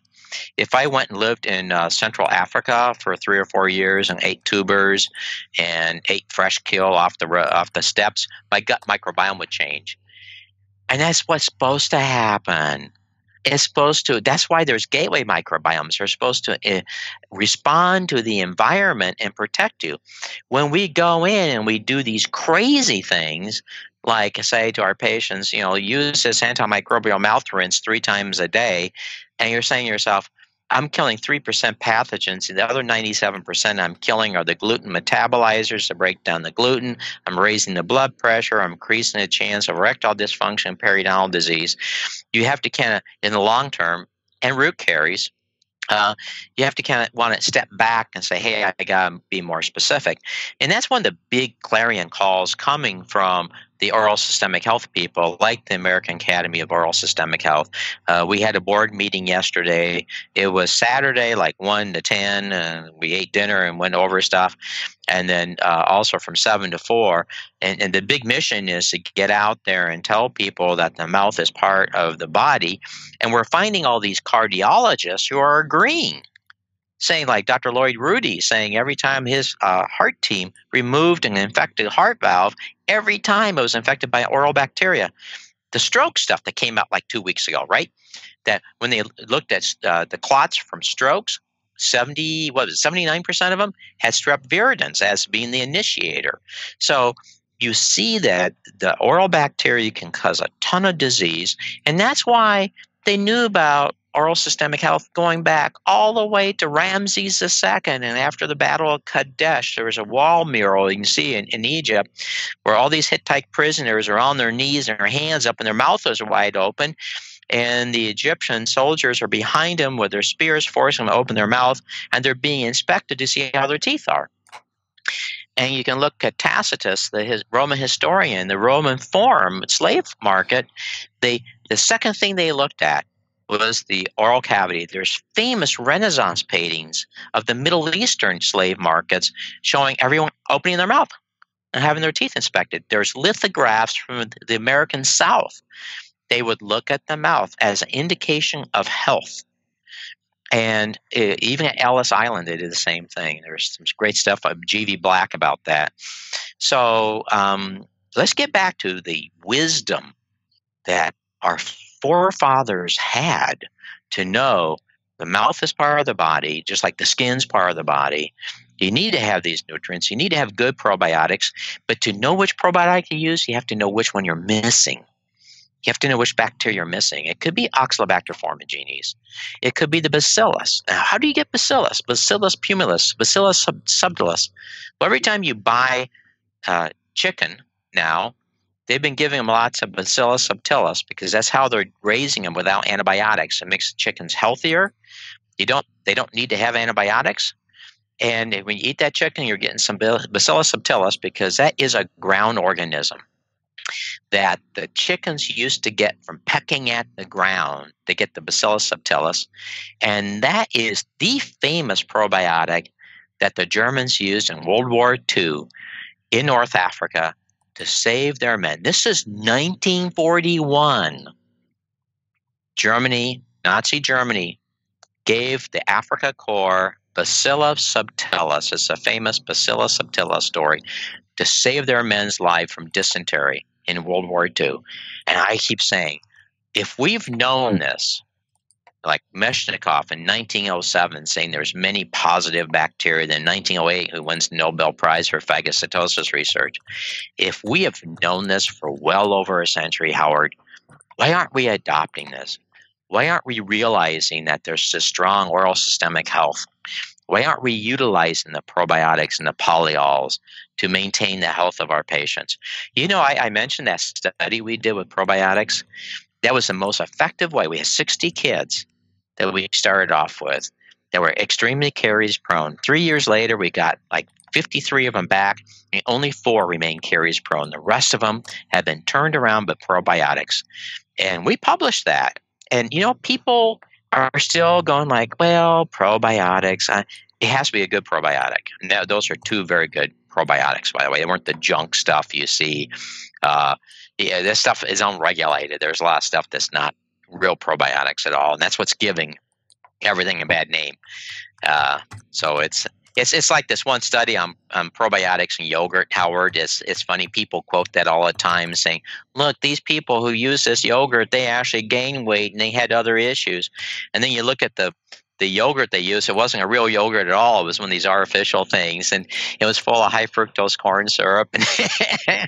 If I went and lived in uh, Central Africa for three or four years and ate tubers and ate fresh kill off the off the steppes, my gut microbiome would change, and that's what's supposed to happen. It's supposed to. That's why there's gateway microbiomes. They're supposed to uh, respond to the environment and protect you. When we go in and we do these crazy things, like say to our patients, you know, use this antimicrobial mouth rinse three times a day, and you're saying to yourself, I'm killing 3% pathogens. and The other 97% I'm killing are the gluten metabolizers to break down the gluten. I'm raising the blood pressure. I'm increasing the chance of erectile dysfunction, periodontal disease. You have to kind of, in the long term, and root caries, uh, you have to kind of want to step back and say, hey, I got to be more specific. And that's one of the big clarion calls coming from the oral systemic health people, like the American Academy of Oral Systemic Health. Uh, we had a board meeting yesterday. It was Saturday, like 1 to 10, and we ate dinner and went over stuff. And then uh, also from 7 to 4. And, and the big mission is to get out there and tell people that the mouth is part of the body. And we're finding all these cardiologists who are agreeing saying like Dr. Lloyd Rudy saying every time his uh, heart team removed an infected heart valve, every time it was infected by oral bacteria. The stroke stuff that came out like two weeks ago, right? That when they looked at uh, the clots from strokes, 70 what was it, 79% of them had strep viridans as being the initiator. So you see that the oral bacteria can cause a ton of disease, and that's why they knew about oral systemic health going back all the way to Ramses II. And after the Battle of Kadesh, there was a wall mural you can see in, in Egypt where all these Hittite prisoners are on their knees and their hands up and their mouths are wide open. And the Egyptian soldiers are behind them with their spears, forcing them to open their mouth, and they're being inspected to see how their teeth are. And you can look at Tacitus, the his Roman historian, the Roman forum slave market. They the second thing they looked at was the oral cavity. There's famous Renaissance paintings of the Middle Eastern slave markets showing everyone opening their mouth and having their teeth inspected. There's lithographs from the American South. They would look at the mouth as an indication of health. And uh, even at Ellis Island, they did the same thing. There's some great stuff by G.V. Black about that. So um, let's get back to the wisdom that our forefathers had to know the mouth is part of the body, just like the skin's part of the body. You need to have these nutrients. You need to have good probiotics. But to know which probiotic to use, you have to know which one you're missing. You have to know which bacteria you're missing. It could be Oxalobacter formigenes. It could be the bacillus. Now, how do you get bacillus? Bacillus pumilus, bacillus sub- subtilis. Well, every time you buy uh, chicken now, they've been giving them lots of bacillus subtilis because that's how they're raising them without antibiotics. It makes the chickens healthier. You don't. They don't need to have antibiotics. And when you eat that chicken, you're getting some bacillus subtilis because that is a ground organism that the chickens used to get from pecking at the ground to get the bacillus subtilis. And that is the famous probiotic that the Germans used in World War II in North Africa to save their men. This is 1941. Germany, Nazi Germany, gave the Afrika Korps Bacillus subtilis. It's a famous Bacillus subtilis story to save their men's life from dysentery in World War II. And I keep saying, if we've known this, like Metchnikoff in 1907 saying there's many positive bacteria, then 1908 who wins the Nobel Prize for phagocytosis research. If we have known this for well over a century, Howard, why aren't we adopting this? Why aren't we realizing that there's a strong oral systemic health? Why aren't we utilizing the probiotics and the polyols to maintain the health of our patients? You know, I, I mentioned that study we did with probiotics. That was the most effective way. We had 60 kids that we started off with that were extremely caries prone. Three years later, we got like 53 of them back, and only four remain caries prone. The rest of them have been turned around with probiotics. And we published that. And, you know, people are still going like, well, probiotics, uh, it has to be a good probiotic. Now, those are two very good probiotics, by the way. They weren't the junk stuff you see. Uh, yeah, this stuff is unregulated. There's a lot of stuff that's not real probiotics at all, and that's what's giving everything a bad name. Uh, so it's it's it's like this one study on, on probiotics and yogurt. Howard, it's it's funny. People quote that all the time, saying, "Look, these people who use this yogurt, they actually gain weight and they had other issues." And then you look at the the yogurt they used, it wasn't a real yogurt at all. It was one of these artificial things, and it was full of high fructose corn syrup and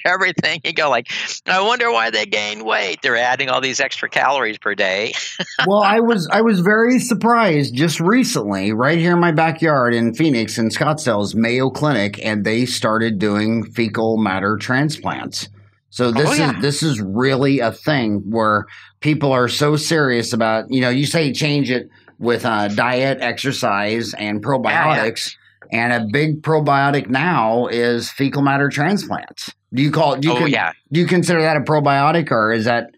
<laughs> everything. You go like, I wonder why they gain weight. They're adding all these extra calories per day. <laughs> well, I was I was very surprised just recently, right here in my backyard in Phoenix in Scottsdale's Mayo Clinic, and they started doing fecal matter transplants. So oh, this oh, yeah. is this is really a thing where people are so serious about you know you say change it with uh, diet, exercise, and probiotics. Yeah, yeah. And a big probiotic now is fecal matter transplants. Do you call it? Do you oh con- yeah. Do you consider that a probiotic, or is that?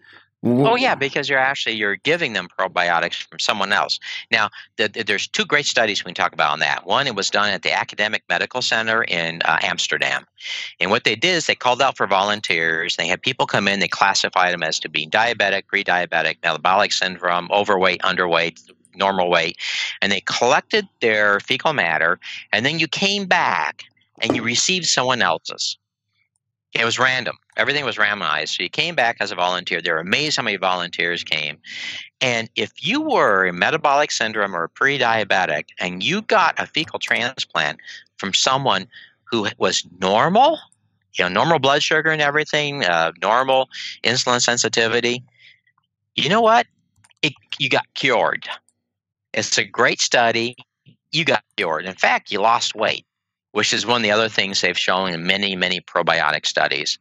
Oh yeah, because you're actually you're giving them probiotics from someone else. Now, the, the, there's two great studies we can talk about on that. One, it was done at the Academic Medical Center in uh, Amsterdam, and what they did is they called out for volunteers. They had people come in. They classified them as to being diabetic, pre-diabetic, metabolic syndrome, overweight, underweight, normal weight, and they collected their fecal matter, and then you came back and you received someone else's. It was random. Everything was randomized. So you came back as a volunteer. They were amazed how many volunteers came. And if you were a metabolic syndrome or a pre diabetic and you got a fecal transplant from someone who was normal, you know, normal blood sugar and everything, uh, normal insulin sensitivity, you know what? It, you got cured. It's a great study. You got cured. In fact, you lost weight, which is one of the other things they've shown in many, many probiotic studies.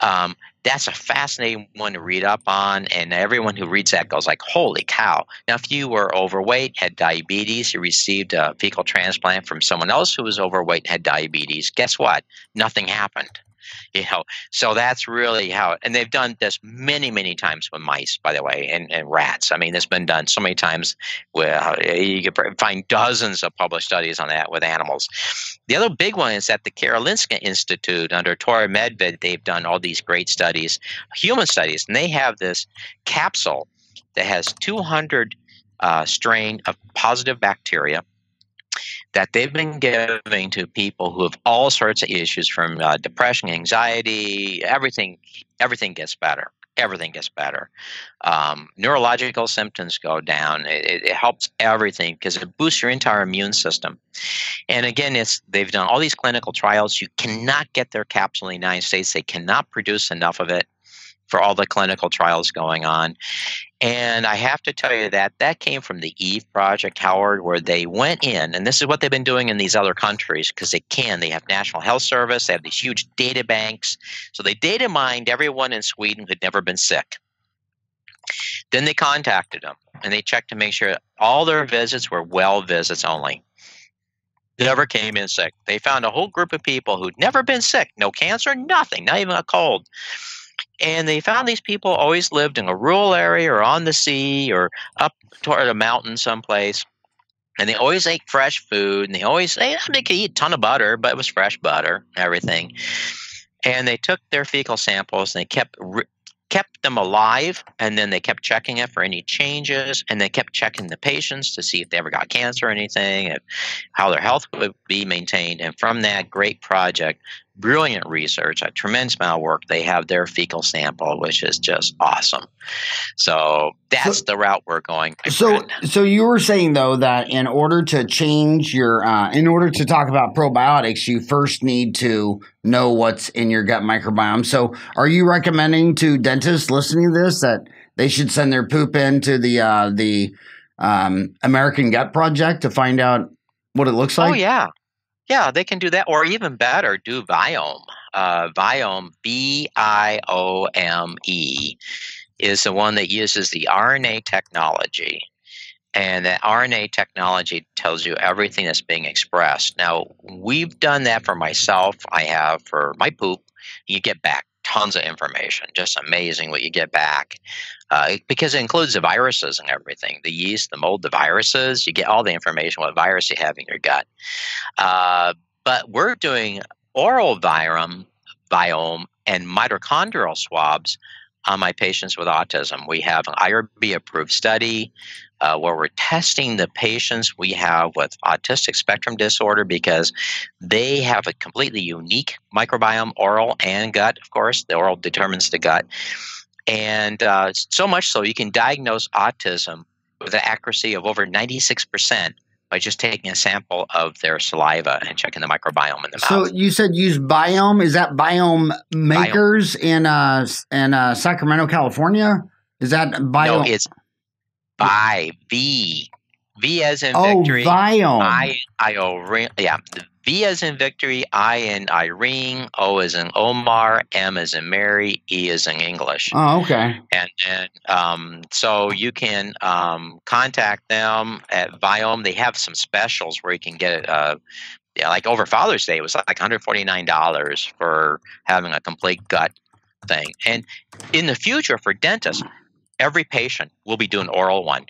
Um, that's a fascinating one to read up on, and everyone who reads that goes like, "Holy cow!" Now, if you were overweight, had diabetes, you received a fecal transplant from someone else who was overweight, and had diabetes. Guess what? Nothing happened. You know, so that's really how. And they've done this many, many times with mice, by the way, and, and rats. I mean, it's been done so many times. With you can find dozens of published studies on that with animals. The other big one is at the Karolinska Institute under Tore Midtvedt. They've done all these great studies, human studies, and they have this capsule that has 200 uh, strain of positive bacteria that they've been giving to people who have all sorts of issues from uh, depression, anxiety, everything. Everything gets better. Everything gets better. Um, neurological symptoms go down. It, it helps everything because it boosts your entire immune system. And again, it's they've done all these clinical trials. You cannot get their capsule in the United States. They cannot produce enough of it for all the clinical trials going on. And I have to tell you that that came from the Eve Project, Howard, where they went in, and this is what they've been doing in these other countries because they can. They have National Health Service, they have these huge data banks. So they data mined everyone in Sweden who'd never been sick. Then they contacted them and they checked to make sure all their visits were well visits only. Never came in sick. They found a whole group of people who'd never been sick, no cancer, nothing, not even a cold and they found these people always lived in a rural area or on the sea or up toward a mountain someplace and they always ate fresh food and they always they, they could eat a ton of butter but it was fresh butter everything. And they took their fecal samples and they kept kept them alive and then they kept checking it for any changes and they kept checking the patients to see if they ever got cancer or anything and how their health would be maintained. And from that great project brilliant research, a tremendous amount of work. They have their fecal sample, which is just awesome. So that's so, the route we're going. So, friend. so you were saying though that in order to change your, uh, in order to talk about probiotics, you first need to know what's in your gut microbiome. So, are you recommending to dentists listening to this that they should send their poop into the uh, the um, American Gut Project to find out what it looks oh, like? Oh yeah, yeah, they can do that, or even better, do Viome. Uh, Viome, B I O M E, is the one that uses the RNA technology. And that RNA technology tells you everything that's being expressed. Now, we've done that for myself. I have for my poop. You get back tons of information. Just amazing what you get back uh, because it includes the viruses and everything the yeast, the mold, the viruses. You get all the information what virus you have in your gut. Uh, but we're doing oral virome, biome, and mitochondrial swabs on my patients with autism. We have an IRB approved study uh, where we're testing the patients we have with autistic spectrum disorder because they have a completely unique microbiome, oral and gut, of course. The oral determines the gut. And uh, so much so, you can diagnose autism with an accuracy of over 96% by just taking a sample of their saliva and checking the microbiome in the so mouth. So you said use Biome. Is that Biome Makers Viome. in uh, in uh, Sacramento, California? Is that Viome? No, it's Bi V V as in oh, victory. Viome. I I O yeah. V as in victory, I in Irene, O as in Omar, M as in Mary, E as in English. Oh, okay. And then, um, so you can um, contact them at Viome. They have some specials where you can get it. Uh, yeah, like over Father's Day, it was like $149 for having a complete gut thing. And in the future, for dentists, every patient will be doing oral one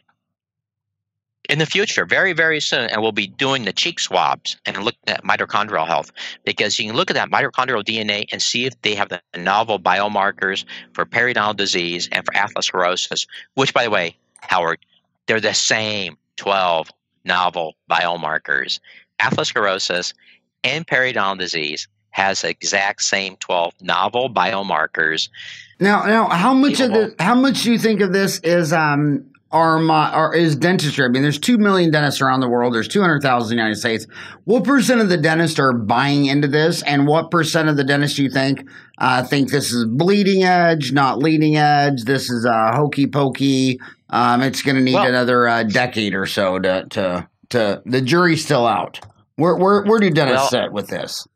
in the future, very, very soon, and we'll be doing the cheek swabs and looking at mitochondrial health because you can look at that mitochondrial DNA and see if they have the novel biomarkers for periodontal disease and for atherosclerosis, which, by the way, Howard, they're the same 12 novel biomarkers. Atherosclerosis and periodontal disease has exact same 12 novel biomarkers. Now, now, how much of the how much do you think of this is um are my are is dentistry. I mean, there's two million dentists around the world. There's two hundred thousand in the United States. What percent of the dentists are buying into this, and what percent of the dentists do you think uh, think this is bleeding edge, not leading edge? This is uh, hokey pokey. Um, it's going to need well, another uh, decade or so to to to. The jury's still out. Where where where do dentists well, sit with this?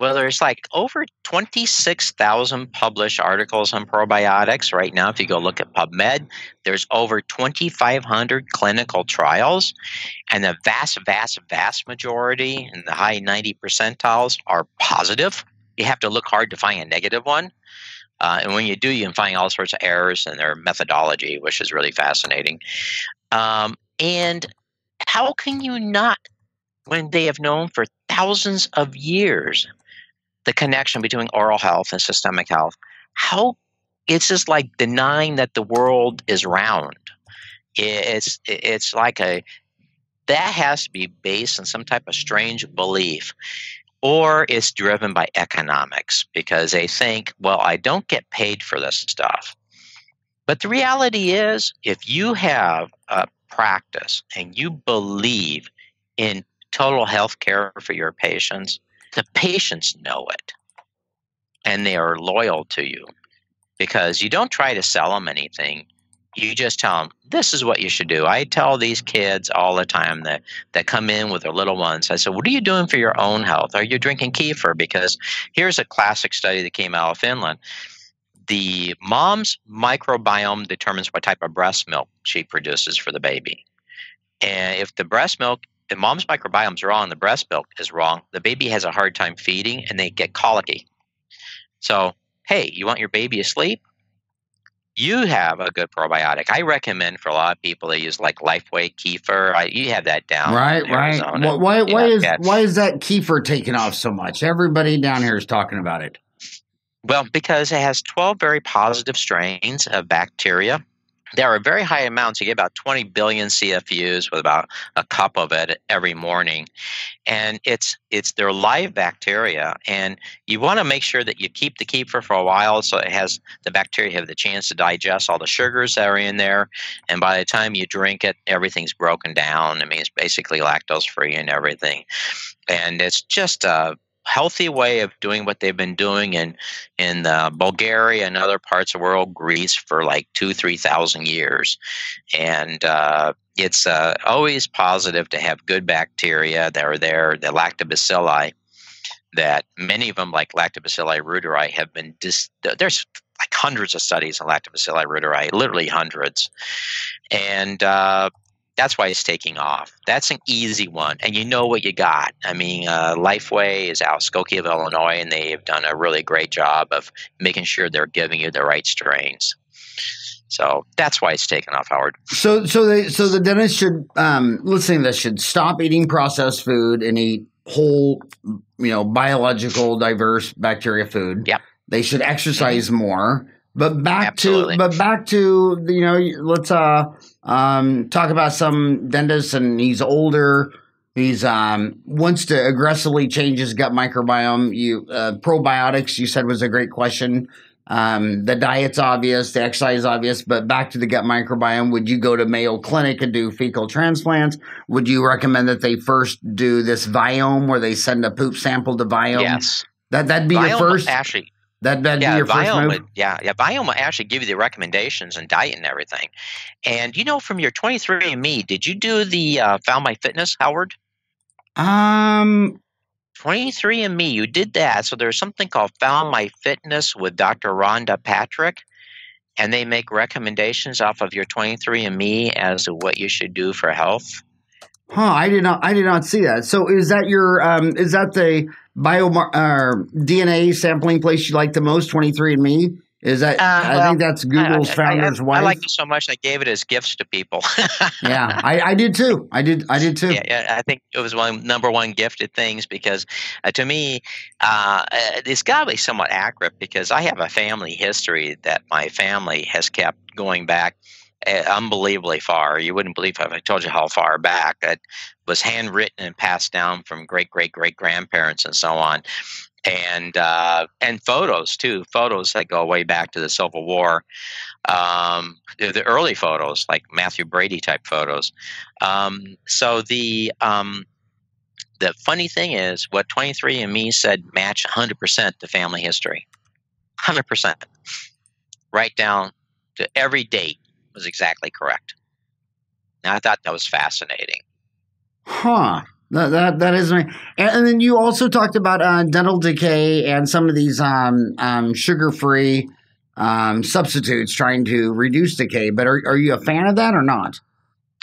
Well, there's like over 26,000 published articles on probiotics right now. If you go look at PubMed, there's over 2,500 clinical trials, and the vast, vast, vast majority, in the high 90 percentiles, are positive. you have to look hard to find a negative one. Uh, and when you do, you can find all sorts of errors in their methodology, which is really fascinating. Um, and how can you not, when they have known for thousands of years the connection between oral health and systemic health, how it's just like denying that the world is round. It's it's like a that has to be based on some type of strange belief or it's driven by economics because they think, well, I don't get paid for this stuff. But the reality is, if you have a practice and you believe in total health care for your patients, the patients know it and they are loyal to you because you don't try to sell them anything. You just tell them this is what you should do. I tell these kids all the time that that come in with their little ones i said what are you doing for your own health? Are you drinking kefir? Because here's a classic study that came out of finland. The mom's microbiome determines what type of breast milk she produces for the baby. And if the breast milk if mom's microbiome is wrong the breast milk is wrong the baby has a hard time feeding and they get colicky so hey you want your baby asleep you have a good probiotic. I recommend for a lot of people they use like Lifeway kefir. I, you have that down, right? Right. Well, why? Why is why is that kefir taking off so much? Everybody down here is talking about it. Well, because it has twelve very positive strains of bacteria there are very high amounts. You get about 20 billion CFUs with about a cup of it every morning, and it's it's their live bacteria. And you want to make sure that you keep the kefir for a while, so it has the bacteria have the chance to digest all the sugars that are in there. And by the time you drink it, everything's broken down. I mean, it's basically lactose free and everything. And it's just a healthy way of doing what they've been doing in in uh, Bulgaria and other parts of the world, Greece for like two three thousand years, and uh, it's uh, always positive to have good bacteria that are there, the lactobacilli. That many of them, like Lactobacilli reuteri, have been dis- there's like hundreds of studies on Lactobacilli reuteri, literally hundreds, and uh, that's why it's taking off. That's an easy one, and you know what you got. I mean, uh, Lifeway is out Skokie of Illinois, and they've done a really great job of making sure they're giving you the right strains. So that's why it's taken off, Howard. So, so they, so the dentist should, um, listening to this, should stop eating processed food and eat whole, you know, biological, diverse bacteria food. Yep. They should exercise mm-hmm. more. But back Absolutely. to, but back to, you know, let's uh um, talk about some dentist, and he's older. He's um, wants to aggressively change his gut microbiome. You uh, probiotics, you said was a great question. Um, the diet's obvious, the exercise obvious, but back to the gut microbiome. Would you go to Mayo Clinic and do fecal transplants? Would you recommend that they first do this Viome, where they send a poop sample to Viome? Yes, that that'd be Viome your first. Actually, that that'd yeah, be your first move. Yeah, yeah. Will actually give you the recommendations and diet and everything. And you know, from your 23andMe, did you do the uh, Found My Fitness, Howard? Um, 23andMe, you did that. So there's something called Found My Fitness with Dr. Rhonda Patrick, and they make recommendations off of your 23andMe as to what you should do for health. Huh? I did not. I did not see that. So is that your? Um, is that the bio uh, DNA sampling place you like the most? Twenty three and Me. Is that? Uh, I think that's Google's I, founder's I, wife. I liked it so much I gave it as gifts to people. <laughs> yeah, I, I, did too. I did. I did too. Yeah, yeah, I think it was one number one gifted things because uh, to me, uh, uh it's got to be somewhat accurate because I have a family history that my family has kept going back unbelievably far. You wouldn't believe if I told you how far back. It was handwritten and passed down from great great great grandparents and so on, and uh, and photos too. Photos that go way back to the Civil War. Um, the early photos, like Mathew Brady type photos. Um, so the um, the funny thing is, what 23andMe said match 100% the family history. 100%. Right down to every date was exactly correct. Now, I thought that was fascinating. Huh. That, that, that is and, and then you also talked about uh, dental decay and some of these um, um, sugar free um, substitutes trying to reduce decay. But are, are you a fan of that or not?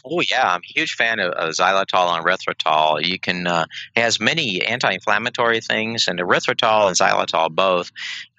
Oh yeah, I'm a huge fan of, of xylitol and erythritol. You can uh, has many anti-inflammatory things, and erythritol and xylitol both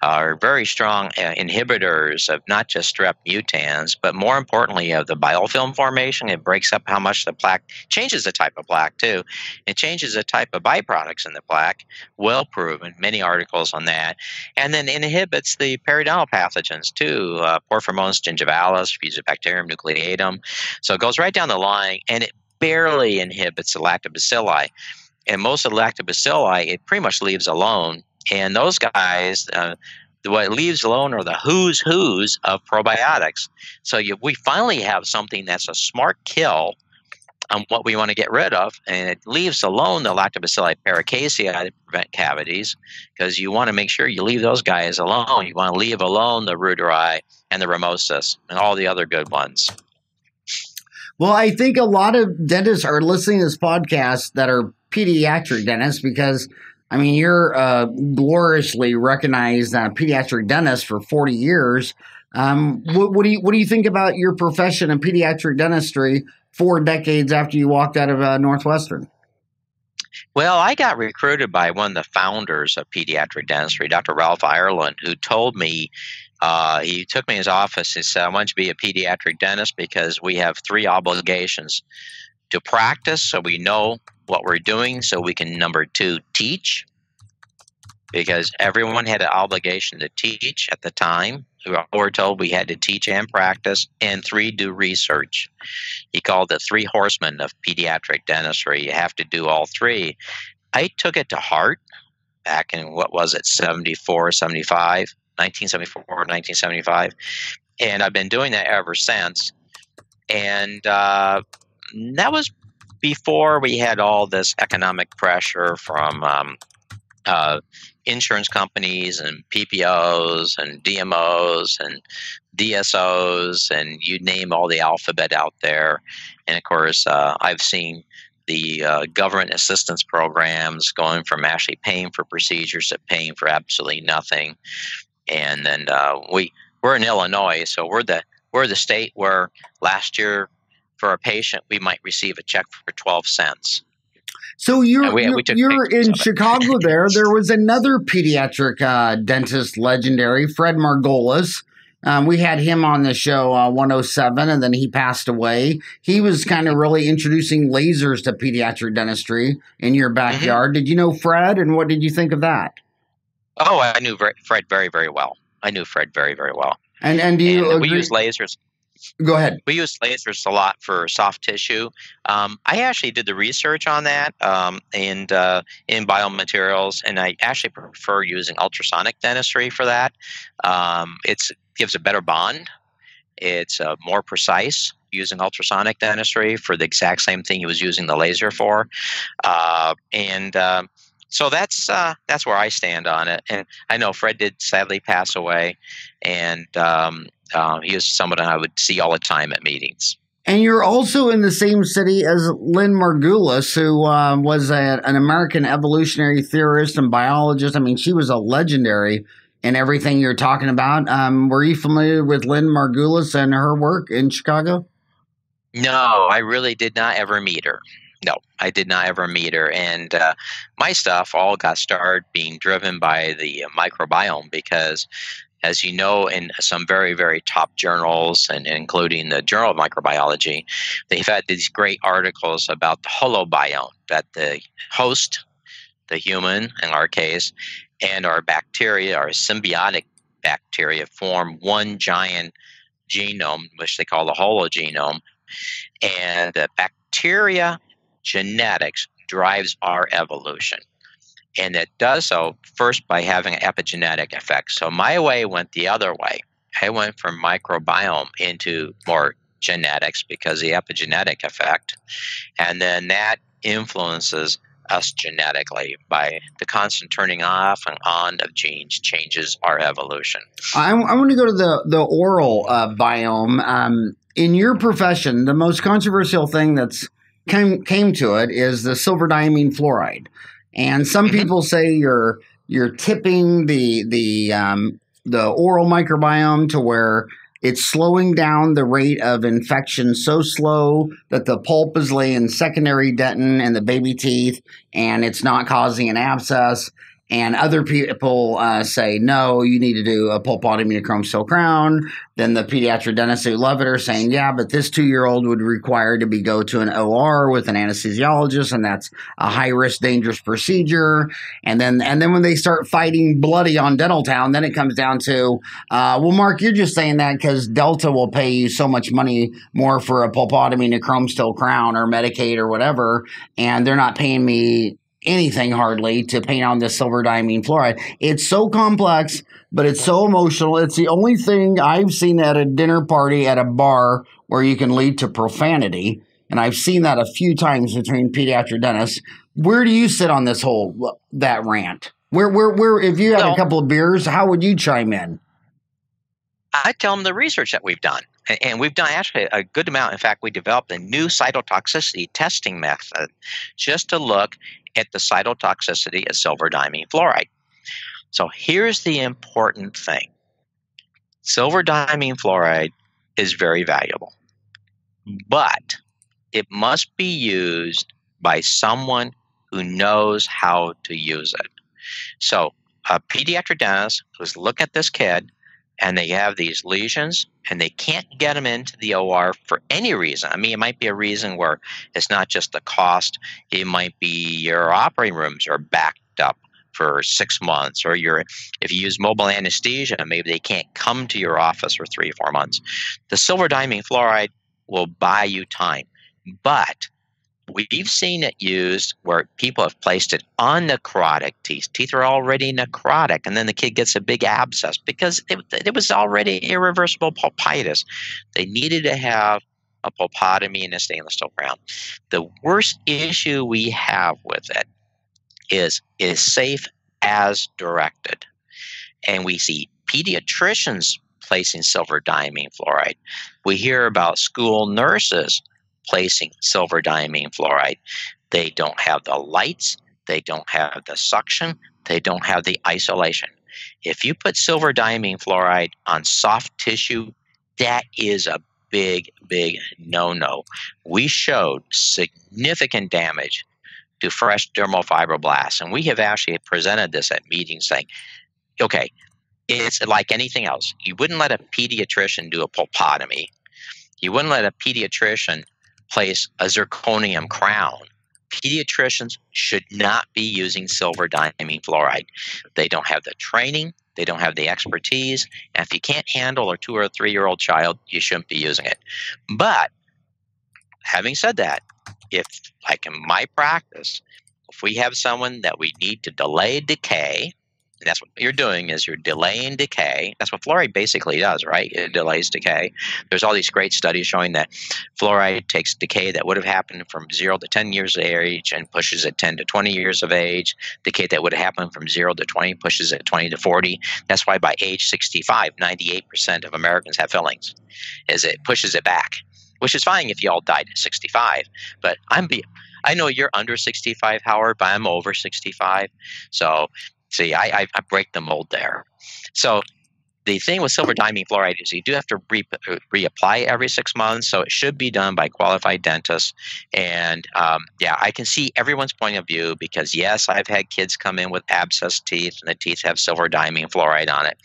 are very strong uh, inhibitors of not just strep mutans, but more importantly of the biofilm formation. It breaks up how much the plaque changes the type of plaque too. It changes the type of byproducts in the plaque. Well proven, many articles on that, and then inhibits the periodontal pathogens too. Uh, Porphyromonas gingivalis, Fusobacterium nucleatum. So it goes right down the line, and it barely inhibits the lactobacilli. And most of the lactobacilli, it pretty much leaves alone. And those guys, uh, what leaves alone are the who's who's of probiotics. So you, we finally have something that's a smart kill on what we want to get rid of, and it leaves alone the lactobacilli paracasei to prevent cavities, because you want to make sure you leave those guys alone. You want to leave alone the reuteri and the rhamnosus and all the other good ones. Well, I think a lot of dentists are listening to this podcast that are pediatric dentists because, I mean, you're uh, gloriously recognized uh, pediatric dentist for 40 years. Um, what, what, do you what do you think about your profession in pediatric dentistry four decades after you walked out of uh, Northwestern? Well, I got recruited by one of the founders of pediatric dentistry, Dr. Ralph Ireland, who told me uh, he took me in his office and said, I want you to be a pediatric dentist because we have three obligations to practice so we know what we're doing, so we can, number two, teach because everyone had an obligation to teach at the time. We were told we had to teach and practice, and three, do research. He called the three horsemen of pediatric dentistry. You have to do all three. I took it to heart back in what was it, 74, 75. 1974 1975. And I've been doing that ever since. And uh, that was before we had all this economic pressure from um, uh, insurance companies and PPOs and DMOs and DSOs and you name all the alphabet out there. And of course, uh, I've seen the uh, government assistance programs going from actually paying for procedures to paying for absolutely nothing and then uh, we we're in Illinois, so we're the we're the state where last year for a patient we might receive a check for twelve cents. So you're we, you're, we you're in Chicago. <laughs> there, there was another pediatric uh, dentist, legendary Fred Margolis. Um, we had him on the show uh, 107, and then he passed away. He was kind of really introducing lasers to pediatric dentistry in your mm-hmm. backyard. Mm-hmm. Did you know Fred, and what did you think of that? Oh, I knew Fred very, very well. I knew Fred very, very well. And and do you and we use lasers? Go ahead. We use lasers a lot for soft tissue. Um, I actually did the research on that um, and uh, in biomaterials, and I actually prefer using ultrasonic dentistry for that. Um, it gives a better bond. It's uh, more precise using ultrasonic dentistry for the exact same thing he was using the laser for, uh, and um, so that's uh, that's where I stand on it. And I know Fred did sadly pass away, and um, uh, he is someone I would see all the time at meetings. And you're also in the same city as Lynn Margulis, who uh, was a, an American evolutionary theorist and biologist. I mean, she was a legendary in everything you're talking about. Um, were you familiar with Lynn Margulis and her work in Chicago? No, I really did not ever meet her. No, I did not ever meet her. And uh, my stuff all got started being driven by the microbiome because, as you know, in some very, very top journals, and including the Journal of Microbiology, they've had these great articles about the holobiome that the host, the human in our case, and our bacteria, our symbiotic bacteria, form one giant genome, which they call the hologenome. And the bacteria genetics drives our evolution. And it does so first by having an epigenetic effect. So my way went the other way. I went from microbiome into more genetics because the epigenetic effect. And then that influences us genetically by the constant turning off and on of genes changes our evolution. I, I want to go to the the oral uh, biome. Um, in your profession, the most controversial thing that's came came to it is the silver diamine fluoride, and some mm-hmm. people say you're you're tipping the the um, the oral microbiome to where it's slowing down the rate of infection so slow that the pulp is laying secondary dentin in the baby teeth and it's not causing an abscess and other people uh, say no you need to do a pulpotomy of chrome steel crown. Then the pediatric dentists who love it are saying yeah but this two year old would require to be go to an or with an anesthesiologist and that's a high risk dangerous procedure. And then and then when they start fighting bloody on dental town then it comes down to uh, well mark you're just saying that because delta will pay you so much money more for a pulpotomy and a chrome steel crown or medicaid or whatever and they're not paying me anything hardly to paint on this silver diamine fluoride. It's so complex, but it's so emotional. It's the only thing I've seen at a dinner party at a bar where you can lead to profanity. And I've seen that a few times between pediatric dentists. Where do you sit on this whole that rant? Where where where if you had well, a couple of beers, how would you chime in? I tell them the research that we've done. And we've done actually a good amount. In fact, we developed a new cytotoxicity testing method just to look at the cytotoxicity of silver diamine fluoride. So here's the important thing silver diamine fluoride is very valuable, but it must be used by someone who knows how to use it. So, a pediatric dentist who's looking at this kid and they have these lesions and they can't get them into the OR for any reason. I mean, it might be a reason where it's not just the cost, it might be your operating rooms are backed up for six months, or you're, if you use mobile anesthesia, maybe they can't come to your office for three or four months. The silver diamine fluoride will buy you time. But We've seen it used where people have placed it on necrotic teeth. Teeth are already necrotic, and then the kid gets a big abscess because it, it was already irreversible pulpitis. They needed to have a pulpotomy and a stainless steel crown. The worst issue we have with it is is safe as directed. And we see pediatricians placing silver diamine fluoride. We hear about school nurses placing silver diamine fluoride. They don't have the lights, they don't have the suction, they don't have the isolation. If you put silver diamine fluoride on soft tissue, that is a big, big no no. We showed significant damage to fresh dermal fibroblasts, and we have actually presented this at meetings saying, okay, it's like anything else. You wouldn't let a pediatrician do a pulpotomy. You wouldn't let a pediatrician place a zirconium crown. Pediatricians should not be using silver diamine fluoride. They don't have the training, they don't have the expertise, and if you can't handle a two or three year old child, you shouldn't be using it. But having said that, if, like in my practice, if we have someone that we need to delay decay, that's what you're doing is you're delaying decay. That's what fluoride basically does, right? It delays decay. There's all these great studies showing that fluoride takes decay that would have happened from zero to 10 years of age and pushes it 10 to 20 years of age. Decay that would have happened from zero to 20 pushes it 20 to 40. That's why by age 65, 98% of Americans have fillings, is it pushes it back, which is fine if you all died at 65. But I'm be I know you're under 65, Howard, but I'm over 65. So See, I, I, I break the mold there. So the thing with silver diamine fluoride is you do have to re- reapply every six months, so it should be done by qualified dentists. And um, yeah, I can see everyone's point of view because yes, I've had kids come in with abscess teeth, and the teeth have silver diamine fluoride on it.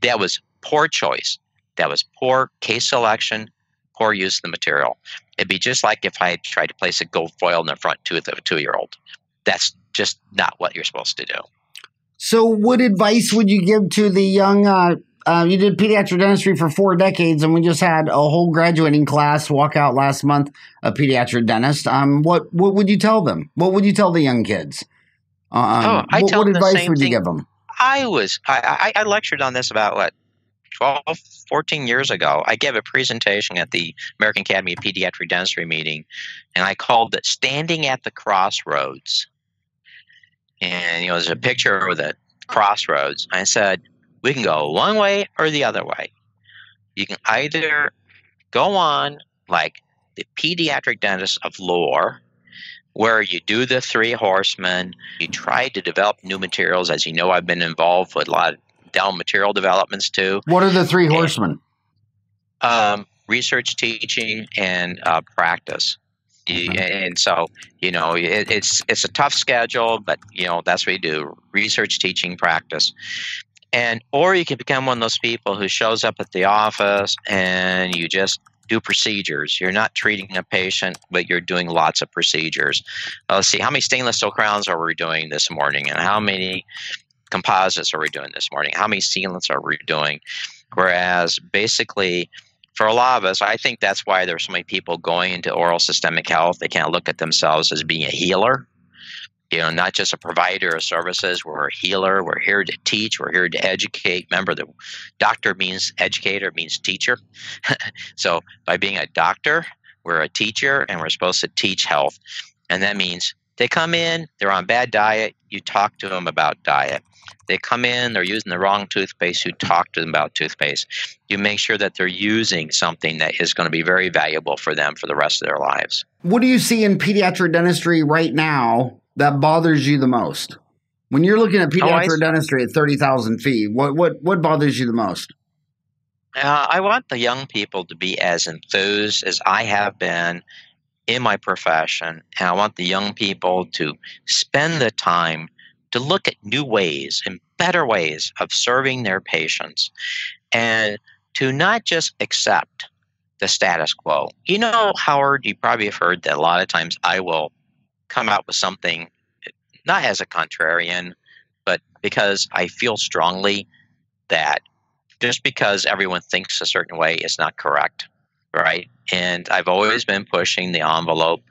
That was poor choice. That was poor case selection, poor use of the material. It'd be just like if I tried to place a gold foil in the front tooth of a two-year-old. That's just not what you're supposed to do. So, what advice would you give to the young? Uh, uh, you did pediatric dentistry for four decades, and we just had a whole graduating class walk out last month. A pediatric dentist. Um, what what would you tell them? What would you tell the young kids? Uh, um, oh, I what, tell what them advice would thing. you give them? I was I, I, I lectured on this about what 12, 14 years ago, I gave a presentation at the American Academy of Pediatric Dentistry meeting, and I called it Standing at the Crossroads and you know there's a picture of the crossroads. I said we can go one way or the other way. You can either go on like the pediatric dentist of lore, where you do the three horsemen, you try to develop new materials. As you know, I've been involved with a lot of dental material developments too. What are the three horsemen? Um, research, teaching, and uh, practice. You- And so, you know, it, it's it's a tough schedule, but you know that's what you do: research, teaching, practice. And or you can become one of those people who shows up at the office and you just do procedures. You're not treating a patient, but you're doing lots of procedures. Uh, let's see, how many stainless steel crowns are we doing this morning, and how many composites are we doing this morning? How many sealants are we doing? Whereas basically, for a lot of us, I think that's why there's so many people going into oral systemic health. They can't look at themselves as being a healer. You know, not just a provider of services. We're a healer. We're here to teach. We're here to educate. Remember, the doctor means educator, means teacher. <laughs> so by being a doctor, we're a teacher, and we're supposed to teach health. And that means they come in, they're on bad diet. You talk to them about diet. They come in, they're using the wrong toothpaste. You talk to them about toothpaste. You make sure that they're using something that is going to be very valuable for them for the rest of their lives. What do you see in pediatric dentistry right now that bothers you the most? When you're looking at Oh, pediatric see. dentistry at 30,000 feet, what, what, what bothers you the most? Uh, I want the young people to be as enthused as I have been in my profession. And I want the young people to spend the time to look at new ways and better ways of serving their patients and to not just accept the status quo. You know, Howard, you probably have heard that a lot of times I will come out with something not as a contrarian, but because I feel strongly that just because everyone thinks a certain way is not correct, right? And I've always been pushing the envelope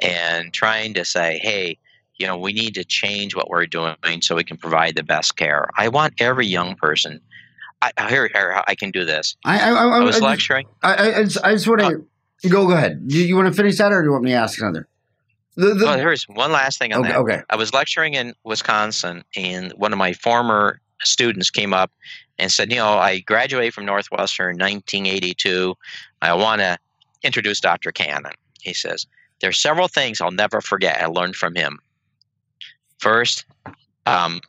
and trying to say, hey, you know, we need to change what we're doing so we can provide the best care. I want every young person. I, here, here, I can do this. I, I, I, I was I lecturing. I, I, just, I just want to uh, go, go ahead. You, you want to finish that or do you want me to ask another? The, the, Well, here's one last thing on okay, that. okay. I was lecturing in Wisconsin, and one of my former students came up and said, "You know, I graduated from Northwestern in 1982. I want to introduce Dr. Cannon." He says, "There are several things I'll never forget. I learned from him. First, um,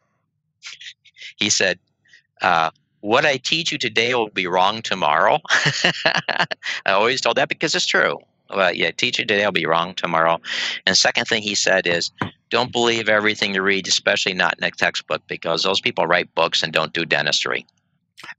he said." Uh, what I teach you today will be wrong tomorrow. <laughs> I always told that because it's true. Well, yeah, teach you today will be wrong tomorrow. And second thing he said is, don't believe everything you read, especially not in a textbook, because those people write books and don't do dentistry.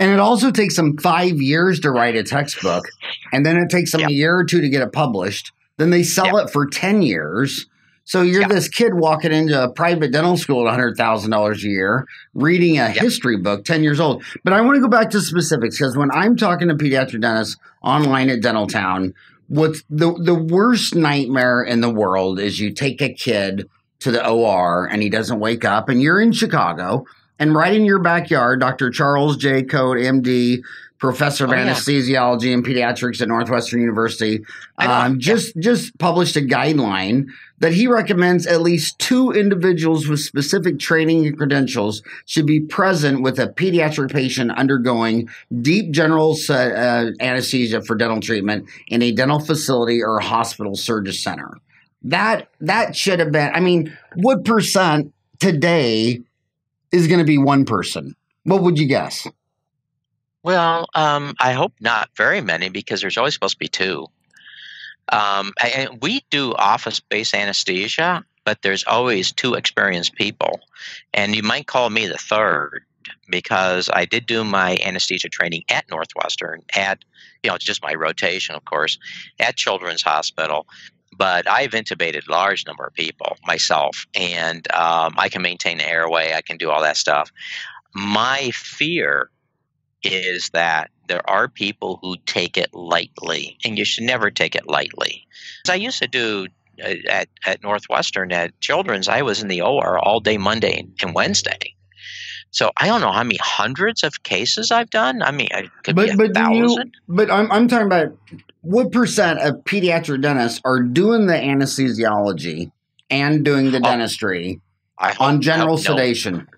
And it also takes them five years to write a textbook, and then it takes them Yeah. a year or two to get it published. Then they sell it for 10 years. So you're Yeah. this kid walking into a private dental school at $100,000 a year, reading a history book, 10 years old. But I want to go back to specifics because when I'm talking to pediatric dentists online at Dental Town, what's the, the worst nightmare in the world is you take a kid to the OR and he doesn't wake up, and you're in Chicago, and right in your backyard, Dr. Charles J. Cote, MD, professor of Oh, yeah. anesthesiology and pediatrics at Northwestern University, um, yeah. just just published a guideline that he recommends at least two individuals with specific training and credentials should be present with a pediatric patient undergoing deep general uh, anesthesia for dental treatment in a dental facility or hospital surgery center. That that should have been. I mean, what percent today is going to be one person? What would you guess? Well, um, I hope not very many because there's always supposed to be two. Um, and we do office-based anesthesia, but there's always two experienced people, and you might call me the third because I did do my anesthesia training at Northwestern at you know just my rotation, of course, at Children's Hospital. But I've intubated large number of people myself, and um, I can maintain the airway. I can do all that stuff. My fear is that there are people who take it lightly, and you should never take it lightly. As I used to do uh, at, at Northwestern at Children's, I was in the OR all day Monday and Wednesday. So I don't know how many hundreds of cases I've done. I mean, it could be But a but do you, but I'm I'm talking about what percent of pediatric dentists are doing the anesthesiology and doing the Oh, dentistry I on general no. sedation?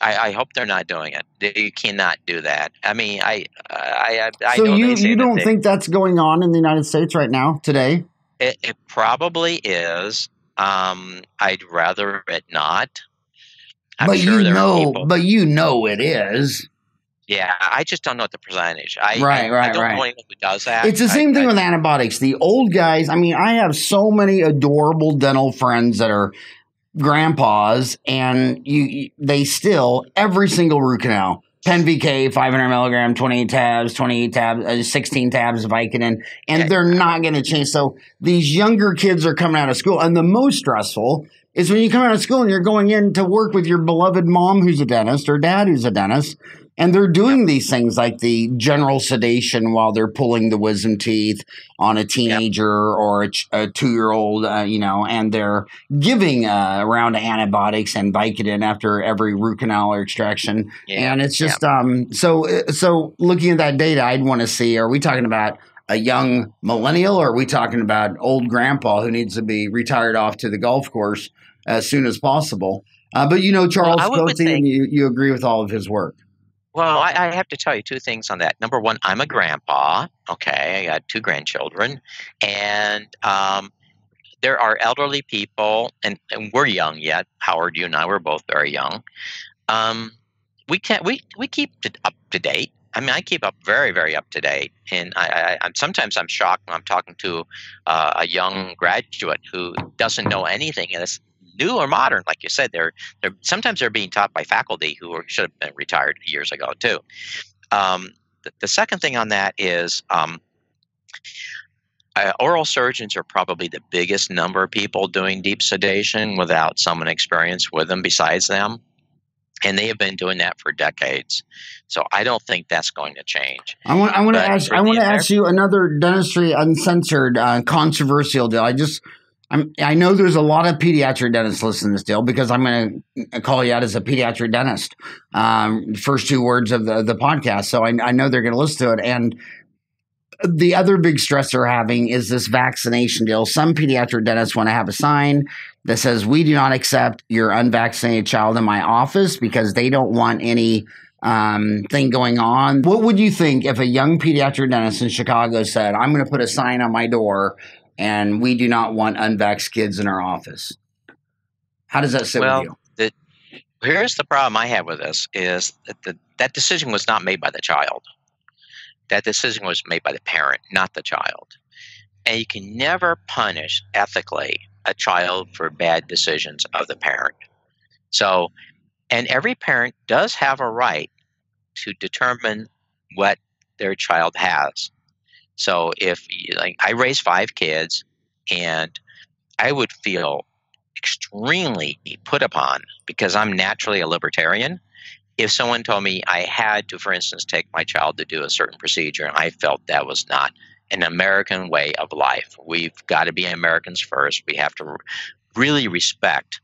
I, I hope they're not doing it. You cannot do that. I mean, I I I, so know you you don't they- think that's going on in the United States right now today? It, it probably is. Um, I'd rather it not. I'm but sure you know, but you know it is. Yeah, I just don't know what the percentage. I, Right, I, right, I don't right. know anyone who does that. It's the I- same thing I- with antibiotics. The old guys, I mean, I have so many adorable dental friends that are grandpas, and you, they still every single root canal. Pen VK, 500 milligram, 28 tabs, 28 tabs, uh, 16 tabs of Vicodin, and they're not going to change. So these younger kids are coming out of school, and the most stressful is when you come out of school and you're going in to work with your beloved mom who's a dentist or dad who's a dentist, and they're doing these things like the general sedation while they're pulling the wisdom teeth on a teenager or a, ch- a two-year-old, uh, you know, and they're giving uh, a round of antibiotics and Vicodin after every root canal or extraction, Yeah, and it's just um. So uh, so looking at that data, I'd want to see: Are we talking about a young millennial, or are we talking about old grandpa who needs to be retired off to the golf course as soon as possible? Uh, but you know Charles would Cote, and you, you agree with all of his work. Well, I, I have to tell you two things on that. Number one, I'm a grandpa. Okay, I got two grandchildren, and um, there are elderly people, and, and we're young yet. Howard, you and I were both very young. Um, we can we we keep to, up to date. I mean, I keep up very very up to date, and I, I I'm sometimes I'm shocked when I'm talking to uh, a young graduate who doesn't know anything, and it's new or modern, like you said. They're they're sometimes they're being taught by faculty who are, should have been retired years ago too. Um, the, the second thing on that is um, uh, oral surgeons are probably the biggest number of people doing deep sedation without someone experienced with them besides them. And they have been doing that for decades. So I don't think that's going to change. I want. I want to ask. I want to ask you another dentistry uncensored, uh, controversial deal. I just. I'm, I know there's a lot of pediatric dentists listening to this deal because I'm going to call you out as a pediatric dentist. Um, first two words of the the podcast, so I, I know they're going to listen to it. And the other big stress they're having is this vaccination deal. Some pediatric dentists want to have a sign that says, "We do not accept your unvaccinated child in my office," because they don't want any um, thing going on. What would you think if a young pediatric dentist in Chicago said, I'm going to put a sign on my door and we do not want unvaxxed kids in our office? How does that sit Well, with you? Here's the problem I have with this is that the, that decision was not made by the child. That decision was made by the parent, not the child. And you can never punish ethically a child for bad decisions of the parent. So, and every parent does have a right to determine what their child has. So, if like I raised five kids, and I would feel extremely put upon because I'm naturally a libertarian. If someone told me I had to, for instance, take my child to do a certain procedure, and I felt that was not an American way of life, we've got to be Americans first. We have to really respect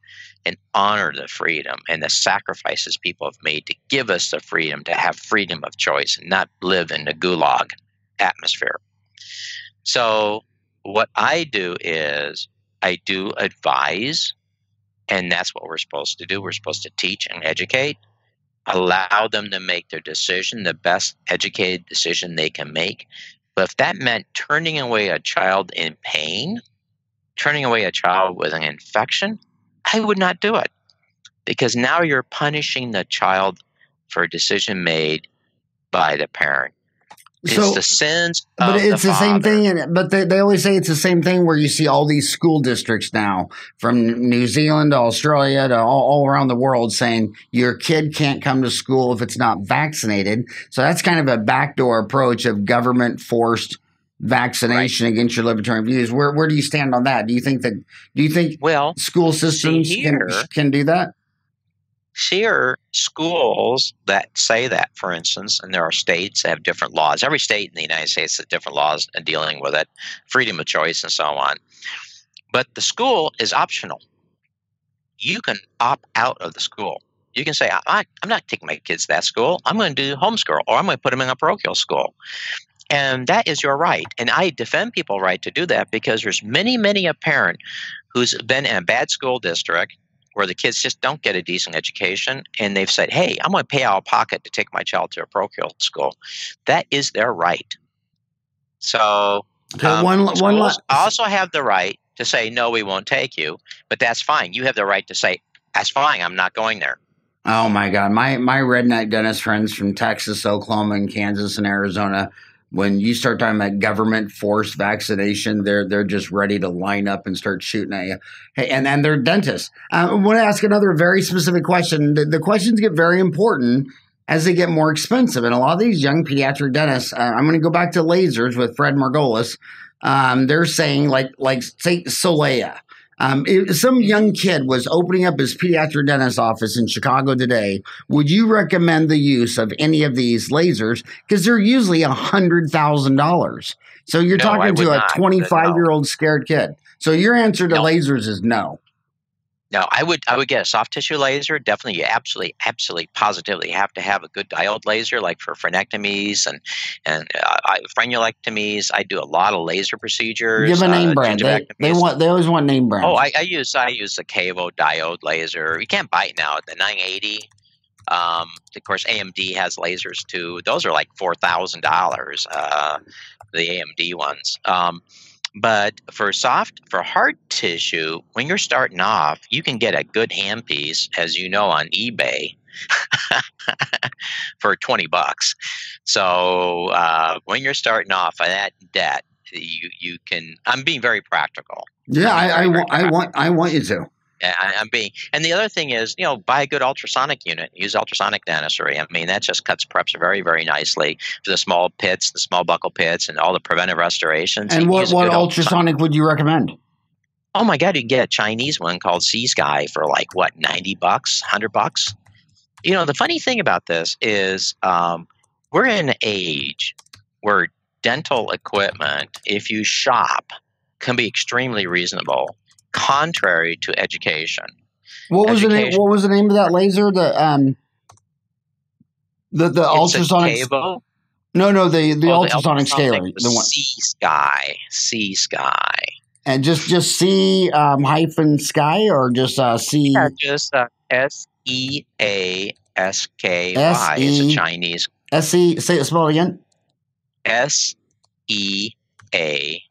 and honor the freedom and the sacrifices people have made to give us the freedom to have freedom of choice and not live in the gulag atmosphere. So, what I do is I do advise, and that's what we're supposed to do. We're supposed to teach and educate, allow them to make their decision, the best educated decision they can make. But if that meant turning away a child in pain, turning away a child with an infection, I would not do it because now you're punishing the child for a decision made by the parent. It's So, the sins but it's the, same father. thing. and- But they, they always say it's the same thing where you see all these school districts now from New Zealand to Australia to all, all around the world saying your kid can't come to school if it's not vaccinated. So that's kind of a backdoor approach of government forced vaccination against your libertarian views. Where where do you stand on that? Do you think that do you think Well, school systems can, can do that? Here schools that say that, for instance, and there are states that have different laws. Every state in the United States has different laws in dealing with it, freedom of choice, and so on. But the school is optional. You can opt out of the school. You can say, I, I'm not taking my kids to that school. I'm going to do homeschool, or I'm going to put them in a parochial school. And that is your right. And I defend people's right to do that because there's many, many a parent who's been in a bad school district where the kids just don't get a decent education and they've said, hey, I'm going to pay out of pocket to take my child to a parochial school. That is their right. So Okay, um, one one schools la- also have the right to say, no, we won't take you. But that's fine. You have the right to say, that's fine. I'm not going there. Oh my god, my my redneck dentist friends from Texas, Oklahoma, and Kansas and Arizona. When you start talking about government forced vaccination, they're they're just ready to line up and start shooting at you. Hey, and and they're dentists. Uh, I want to ask another very specific question. The, the, questions get very important as they get more expensive, and a lot of these young pediatric dentists. Uh, I'm going to go back to lasers with Fred Margolis. Um, they're saying like like say Solea um, if some young kid was opening up his pediatric dentist office in Chicago today, would you recommend the use of any of these lasers? Because they're usually a hundred thousand dollars. So you're no, talking to a 25 year old scared kid. So your answer to no. lasers is no. No, I would I would get a soft tissue laser. Definitely, you absolutely, absolutely, positively have to have a good diode laser, like for frenectomies and and uh, frenulectomies. I do a lot of laser procedures. Give a name uh, brand. They, they, want they always want name brand. Oh, I, I, use I use the KaVo diode laser. You can't buy it now. at The 980. Um, of course, AMD has lasers too. Those are like four thousand uh, dollars. The AMD ones. Um, but for soft, for hard tissue, when you're starting off, you can get a good handpiece, as you know, on eBay <laughs> for 20 bucks. So uh, when you're starting off on that debt, you you can. I'm being very practical. Yeah, I, I, I, I want I want you to. I, am being, and the other thing is, you know, buy a good ultrasonic unit. Use ultrasonic dentistry. I mean, that just cuts preps very, very nicely for the small pits, the small buccal pits, and all the preventive restorations. And what, what ultrasonic, ultrasonic would you recommend? Oh my God, you can get a Chinese one called Sea Sky for like what, ninety bucks, hundred bucks. You know, the funny thing about this is, um, we're in an age where dental equipment, if you shop, can be extremely reasonable contrary to education. What was education, the name? What was the name of that laser? The um, the the ultrasonic. Cable. No, no, the the, oh, ultrasonic, the scaler, the one. C-Sky, C-Sky, and just just C um, hyphen sky or just uh, C. Yeah, just uh, S E A S K Y. It's a Chinese. S E. Say it. Spell it again. S E A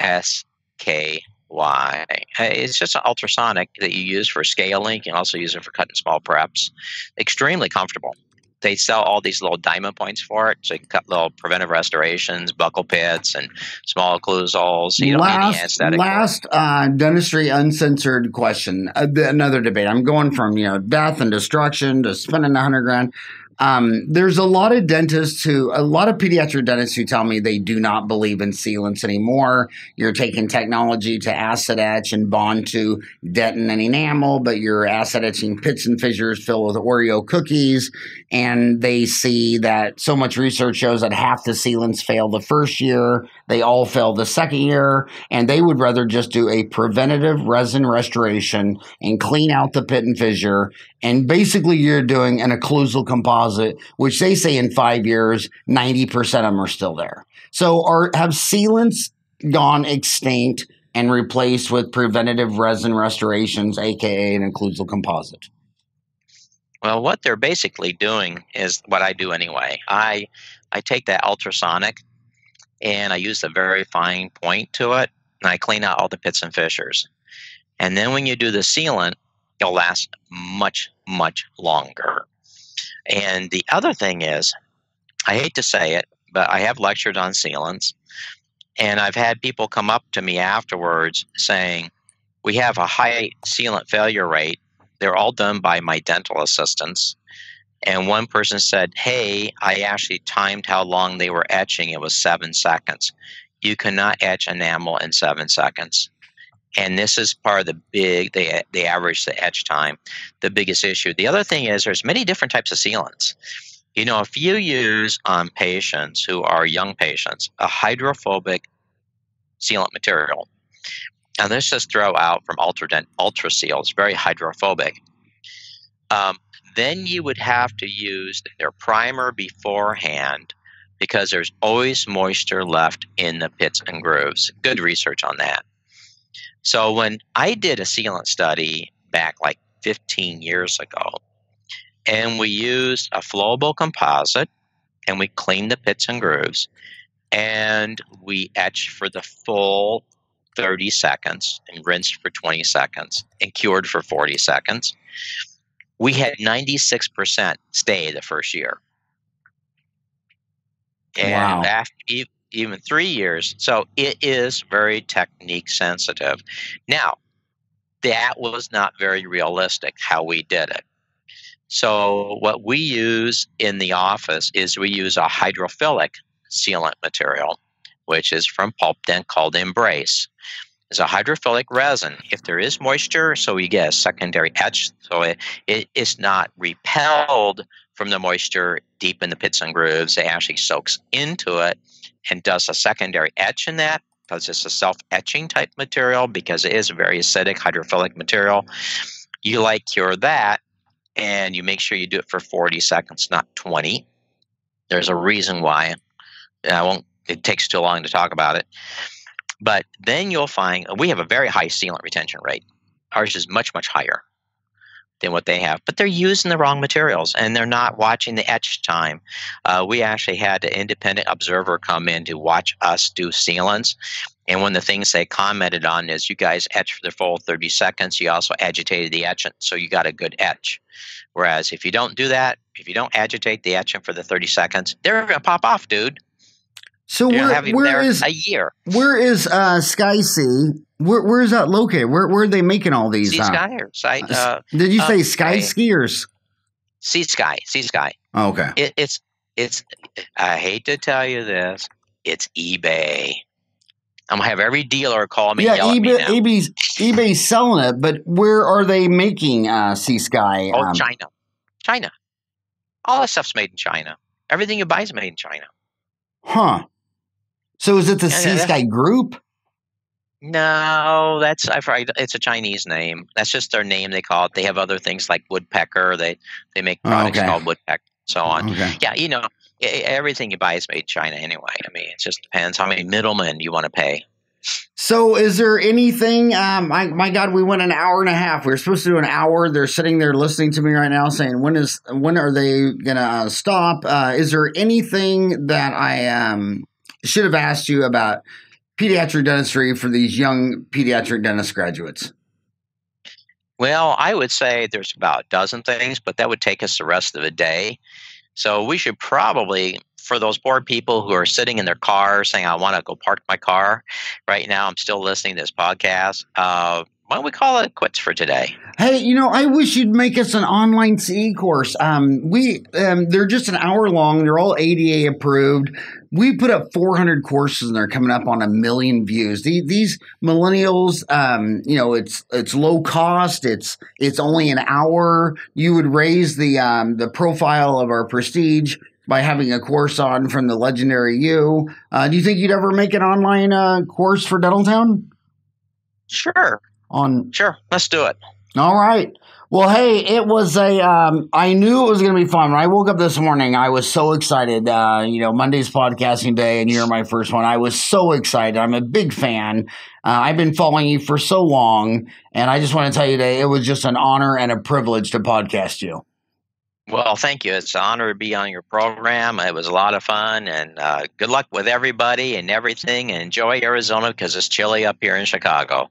S K why? It's just an ultrasonic that you use for scaling. You can also use it for cutting small preps. Extremely comfortable. They sell all these little diamond points for it, so you can cut little preventive restorations, buccal pits, and small occlusals. You last, last uh, dentistry uncensored question. Uh, another debate. I'm going from you know death and destruction to spending a hundred grand. Um, there's a lot of dentists who, a lot of pediatric dentists who tell me they do not believe in sealants anymore. You're taking technology to acid etch and bond to dentin and enamel, but you're acid etching pits and fissures filled with Oreo cookies. And they see that so much research shows that half the sealants fail the first year, they all fail the second year, and they would rather just do a preventative resin restoration and clean out the pit and fissure. And basically, you're doing an occlusal composite, which they say in five years, 90% of them are still there. So, are have sealants gone extinct and replaced with preventative resin restorations, aka an occlusal composite? Well, what they're basically doing is what I do anyway. I I take that ultrasonic and I use a very fine point to it, and I clean out all the pits and fissures. And then when you do the sealant, it'll last much, much longer. And the other thing is, I hate to say it, but I have lectured on sealants, and I've had people come up to me afterwards saying, We have a high sealant failure rate. They're all done by my dental assistants. And one person said, Hey, I actually timed how long they were etching. It was seven seconds. You cannot etch enamel in seven seconds. And this is part of the big, they, they average the etch time, the biggest issue. The other thing is there's many different types of sealants. You know, if you use on patients who are young patients a hydrophobic sealant material, and this is throw out from Ultradent Ultra Seal, it's very hydrophobic. Um, then you would have to use their primer beforehand because there's always moisture left in the pits and grooves. Good research on that. So when I did a sealant study back like 15 years ago, and we used a flowable composite and we cleaned the pits and grooves and we etched for the full 30 seconds and rinsed for 20 seconds and cured for 40 seconds We had 96% stay the first year. And Wow. after even three years. So it is very technique sensitive. Now, that was not very realistic how we did it. So, what we use in the office is we use a hydrophilic sealant material, which is from Pulpdent called Embrace. It's a hydrophilic resin. If there is moisture, so we get a secondary etch, so it, it is not repelled from the moisture deep in the pits and grooves. It actually soaks into it and does a secondary etch in that because it's a self etching type material because it is a very acidic hydrophilic material. You like cure that and you make sure you do it for 40 seconds, not 20. There's a reason why. I won't, it takes too long to talk about it. But then you'll find we have a very high sealant retention rate. Ours is much, much higher than what they have. But they're using the wrong materials and they're not watching the etch time. Uh, we actually had an independent observer come in to watch us do sealants. And one of the things they commented on is you guys etch for the full 30 seconds. You also agitated the etchant, so you got a good etch. Whereas if you don't do that, if you don't agitate the etchant for the 30 seconds, they're going to pop off, dude. So You're where, where is a year. where is uh, Sky Sea? Where where is that located? Where where are they making all these? Sea uh, Sky or uh, did you uh, say Sky I- Skiers? Sea Sky, Sea Sky. Oh, okay. It, it's it's. I hate to tell you this, it's eBay. I'm gonna have every dealer call me. yeah, yell at me eBay, eBay's eBay's selling it, but where are they making uh, Sea Sky? Oh, um, China, China. All that stuff's made in China. Everything you buy is made in China. Huh. So is it the Sea Sky Group? No, that's I forgot. It's a Chinese name. That's just their name. They call it. They have other things like woodpecker. They they make Oh, products okay. called woodpecker, and so on. Okay. Yeah, you know, everything you buy is made in China anyway. I mean, it just depends how many middlemen you want to pay. So, is there anything? Um, my my God, we went an hour and a half. We were supposed to do an hour. They're sitting there listening to me right now, saying, "When is when are they gonna uh, stop?" Uh, is there anything that I um, should have asked you about pediatric dentistry for these young pediatric dentist graduates? Well, I would say there's about a dozen things, but that would take us the rest of the day. So we should probably, for those poor people who are sitting in their car saying, I want to go park my car right now, I'm still listening to this podcast. Uh, why don't we call it quits for today? Hey, you know, I wish you'd make us an online CE course. Um, we um, they're just an hour long. They're all ADA approved. We put up 400 courses, and they're coming up on a million views. The, these millennials, um, you know, it's it's low cost. It's it's only an hour. You would raise the um, the profile of our prestige by having a course on from the legendary you. Uh, do you think you'd ever make an online uh, course for Dentaltown Sure, on sure, let's do it. all right. Well, hey, it was a. Um, I knew it was going to be fun. When I woke up this morning, I was so excited. Uh, you know, Monday's podcasting day, and you're my first one. I was so excited. I'm a big fan. Uh, I've been following you for so long, and I just want to tell you today, it was just an honor and a privilege to podcast you. Well, thank you. It's an honor to be on your program. It was a lot of fun, and uh, good luck with everybody and everything. And enjoy Arizona because it's chilly up here in Chicago.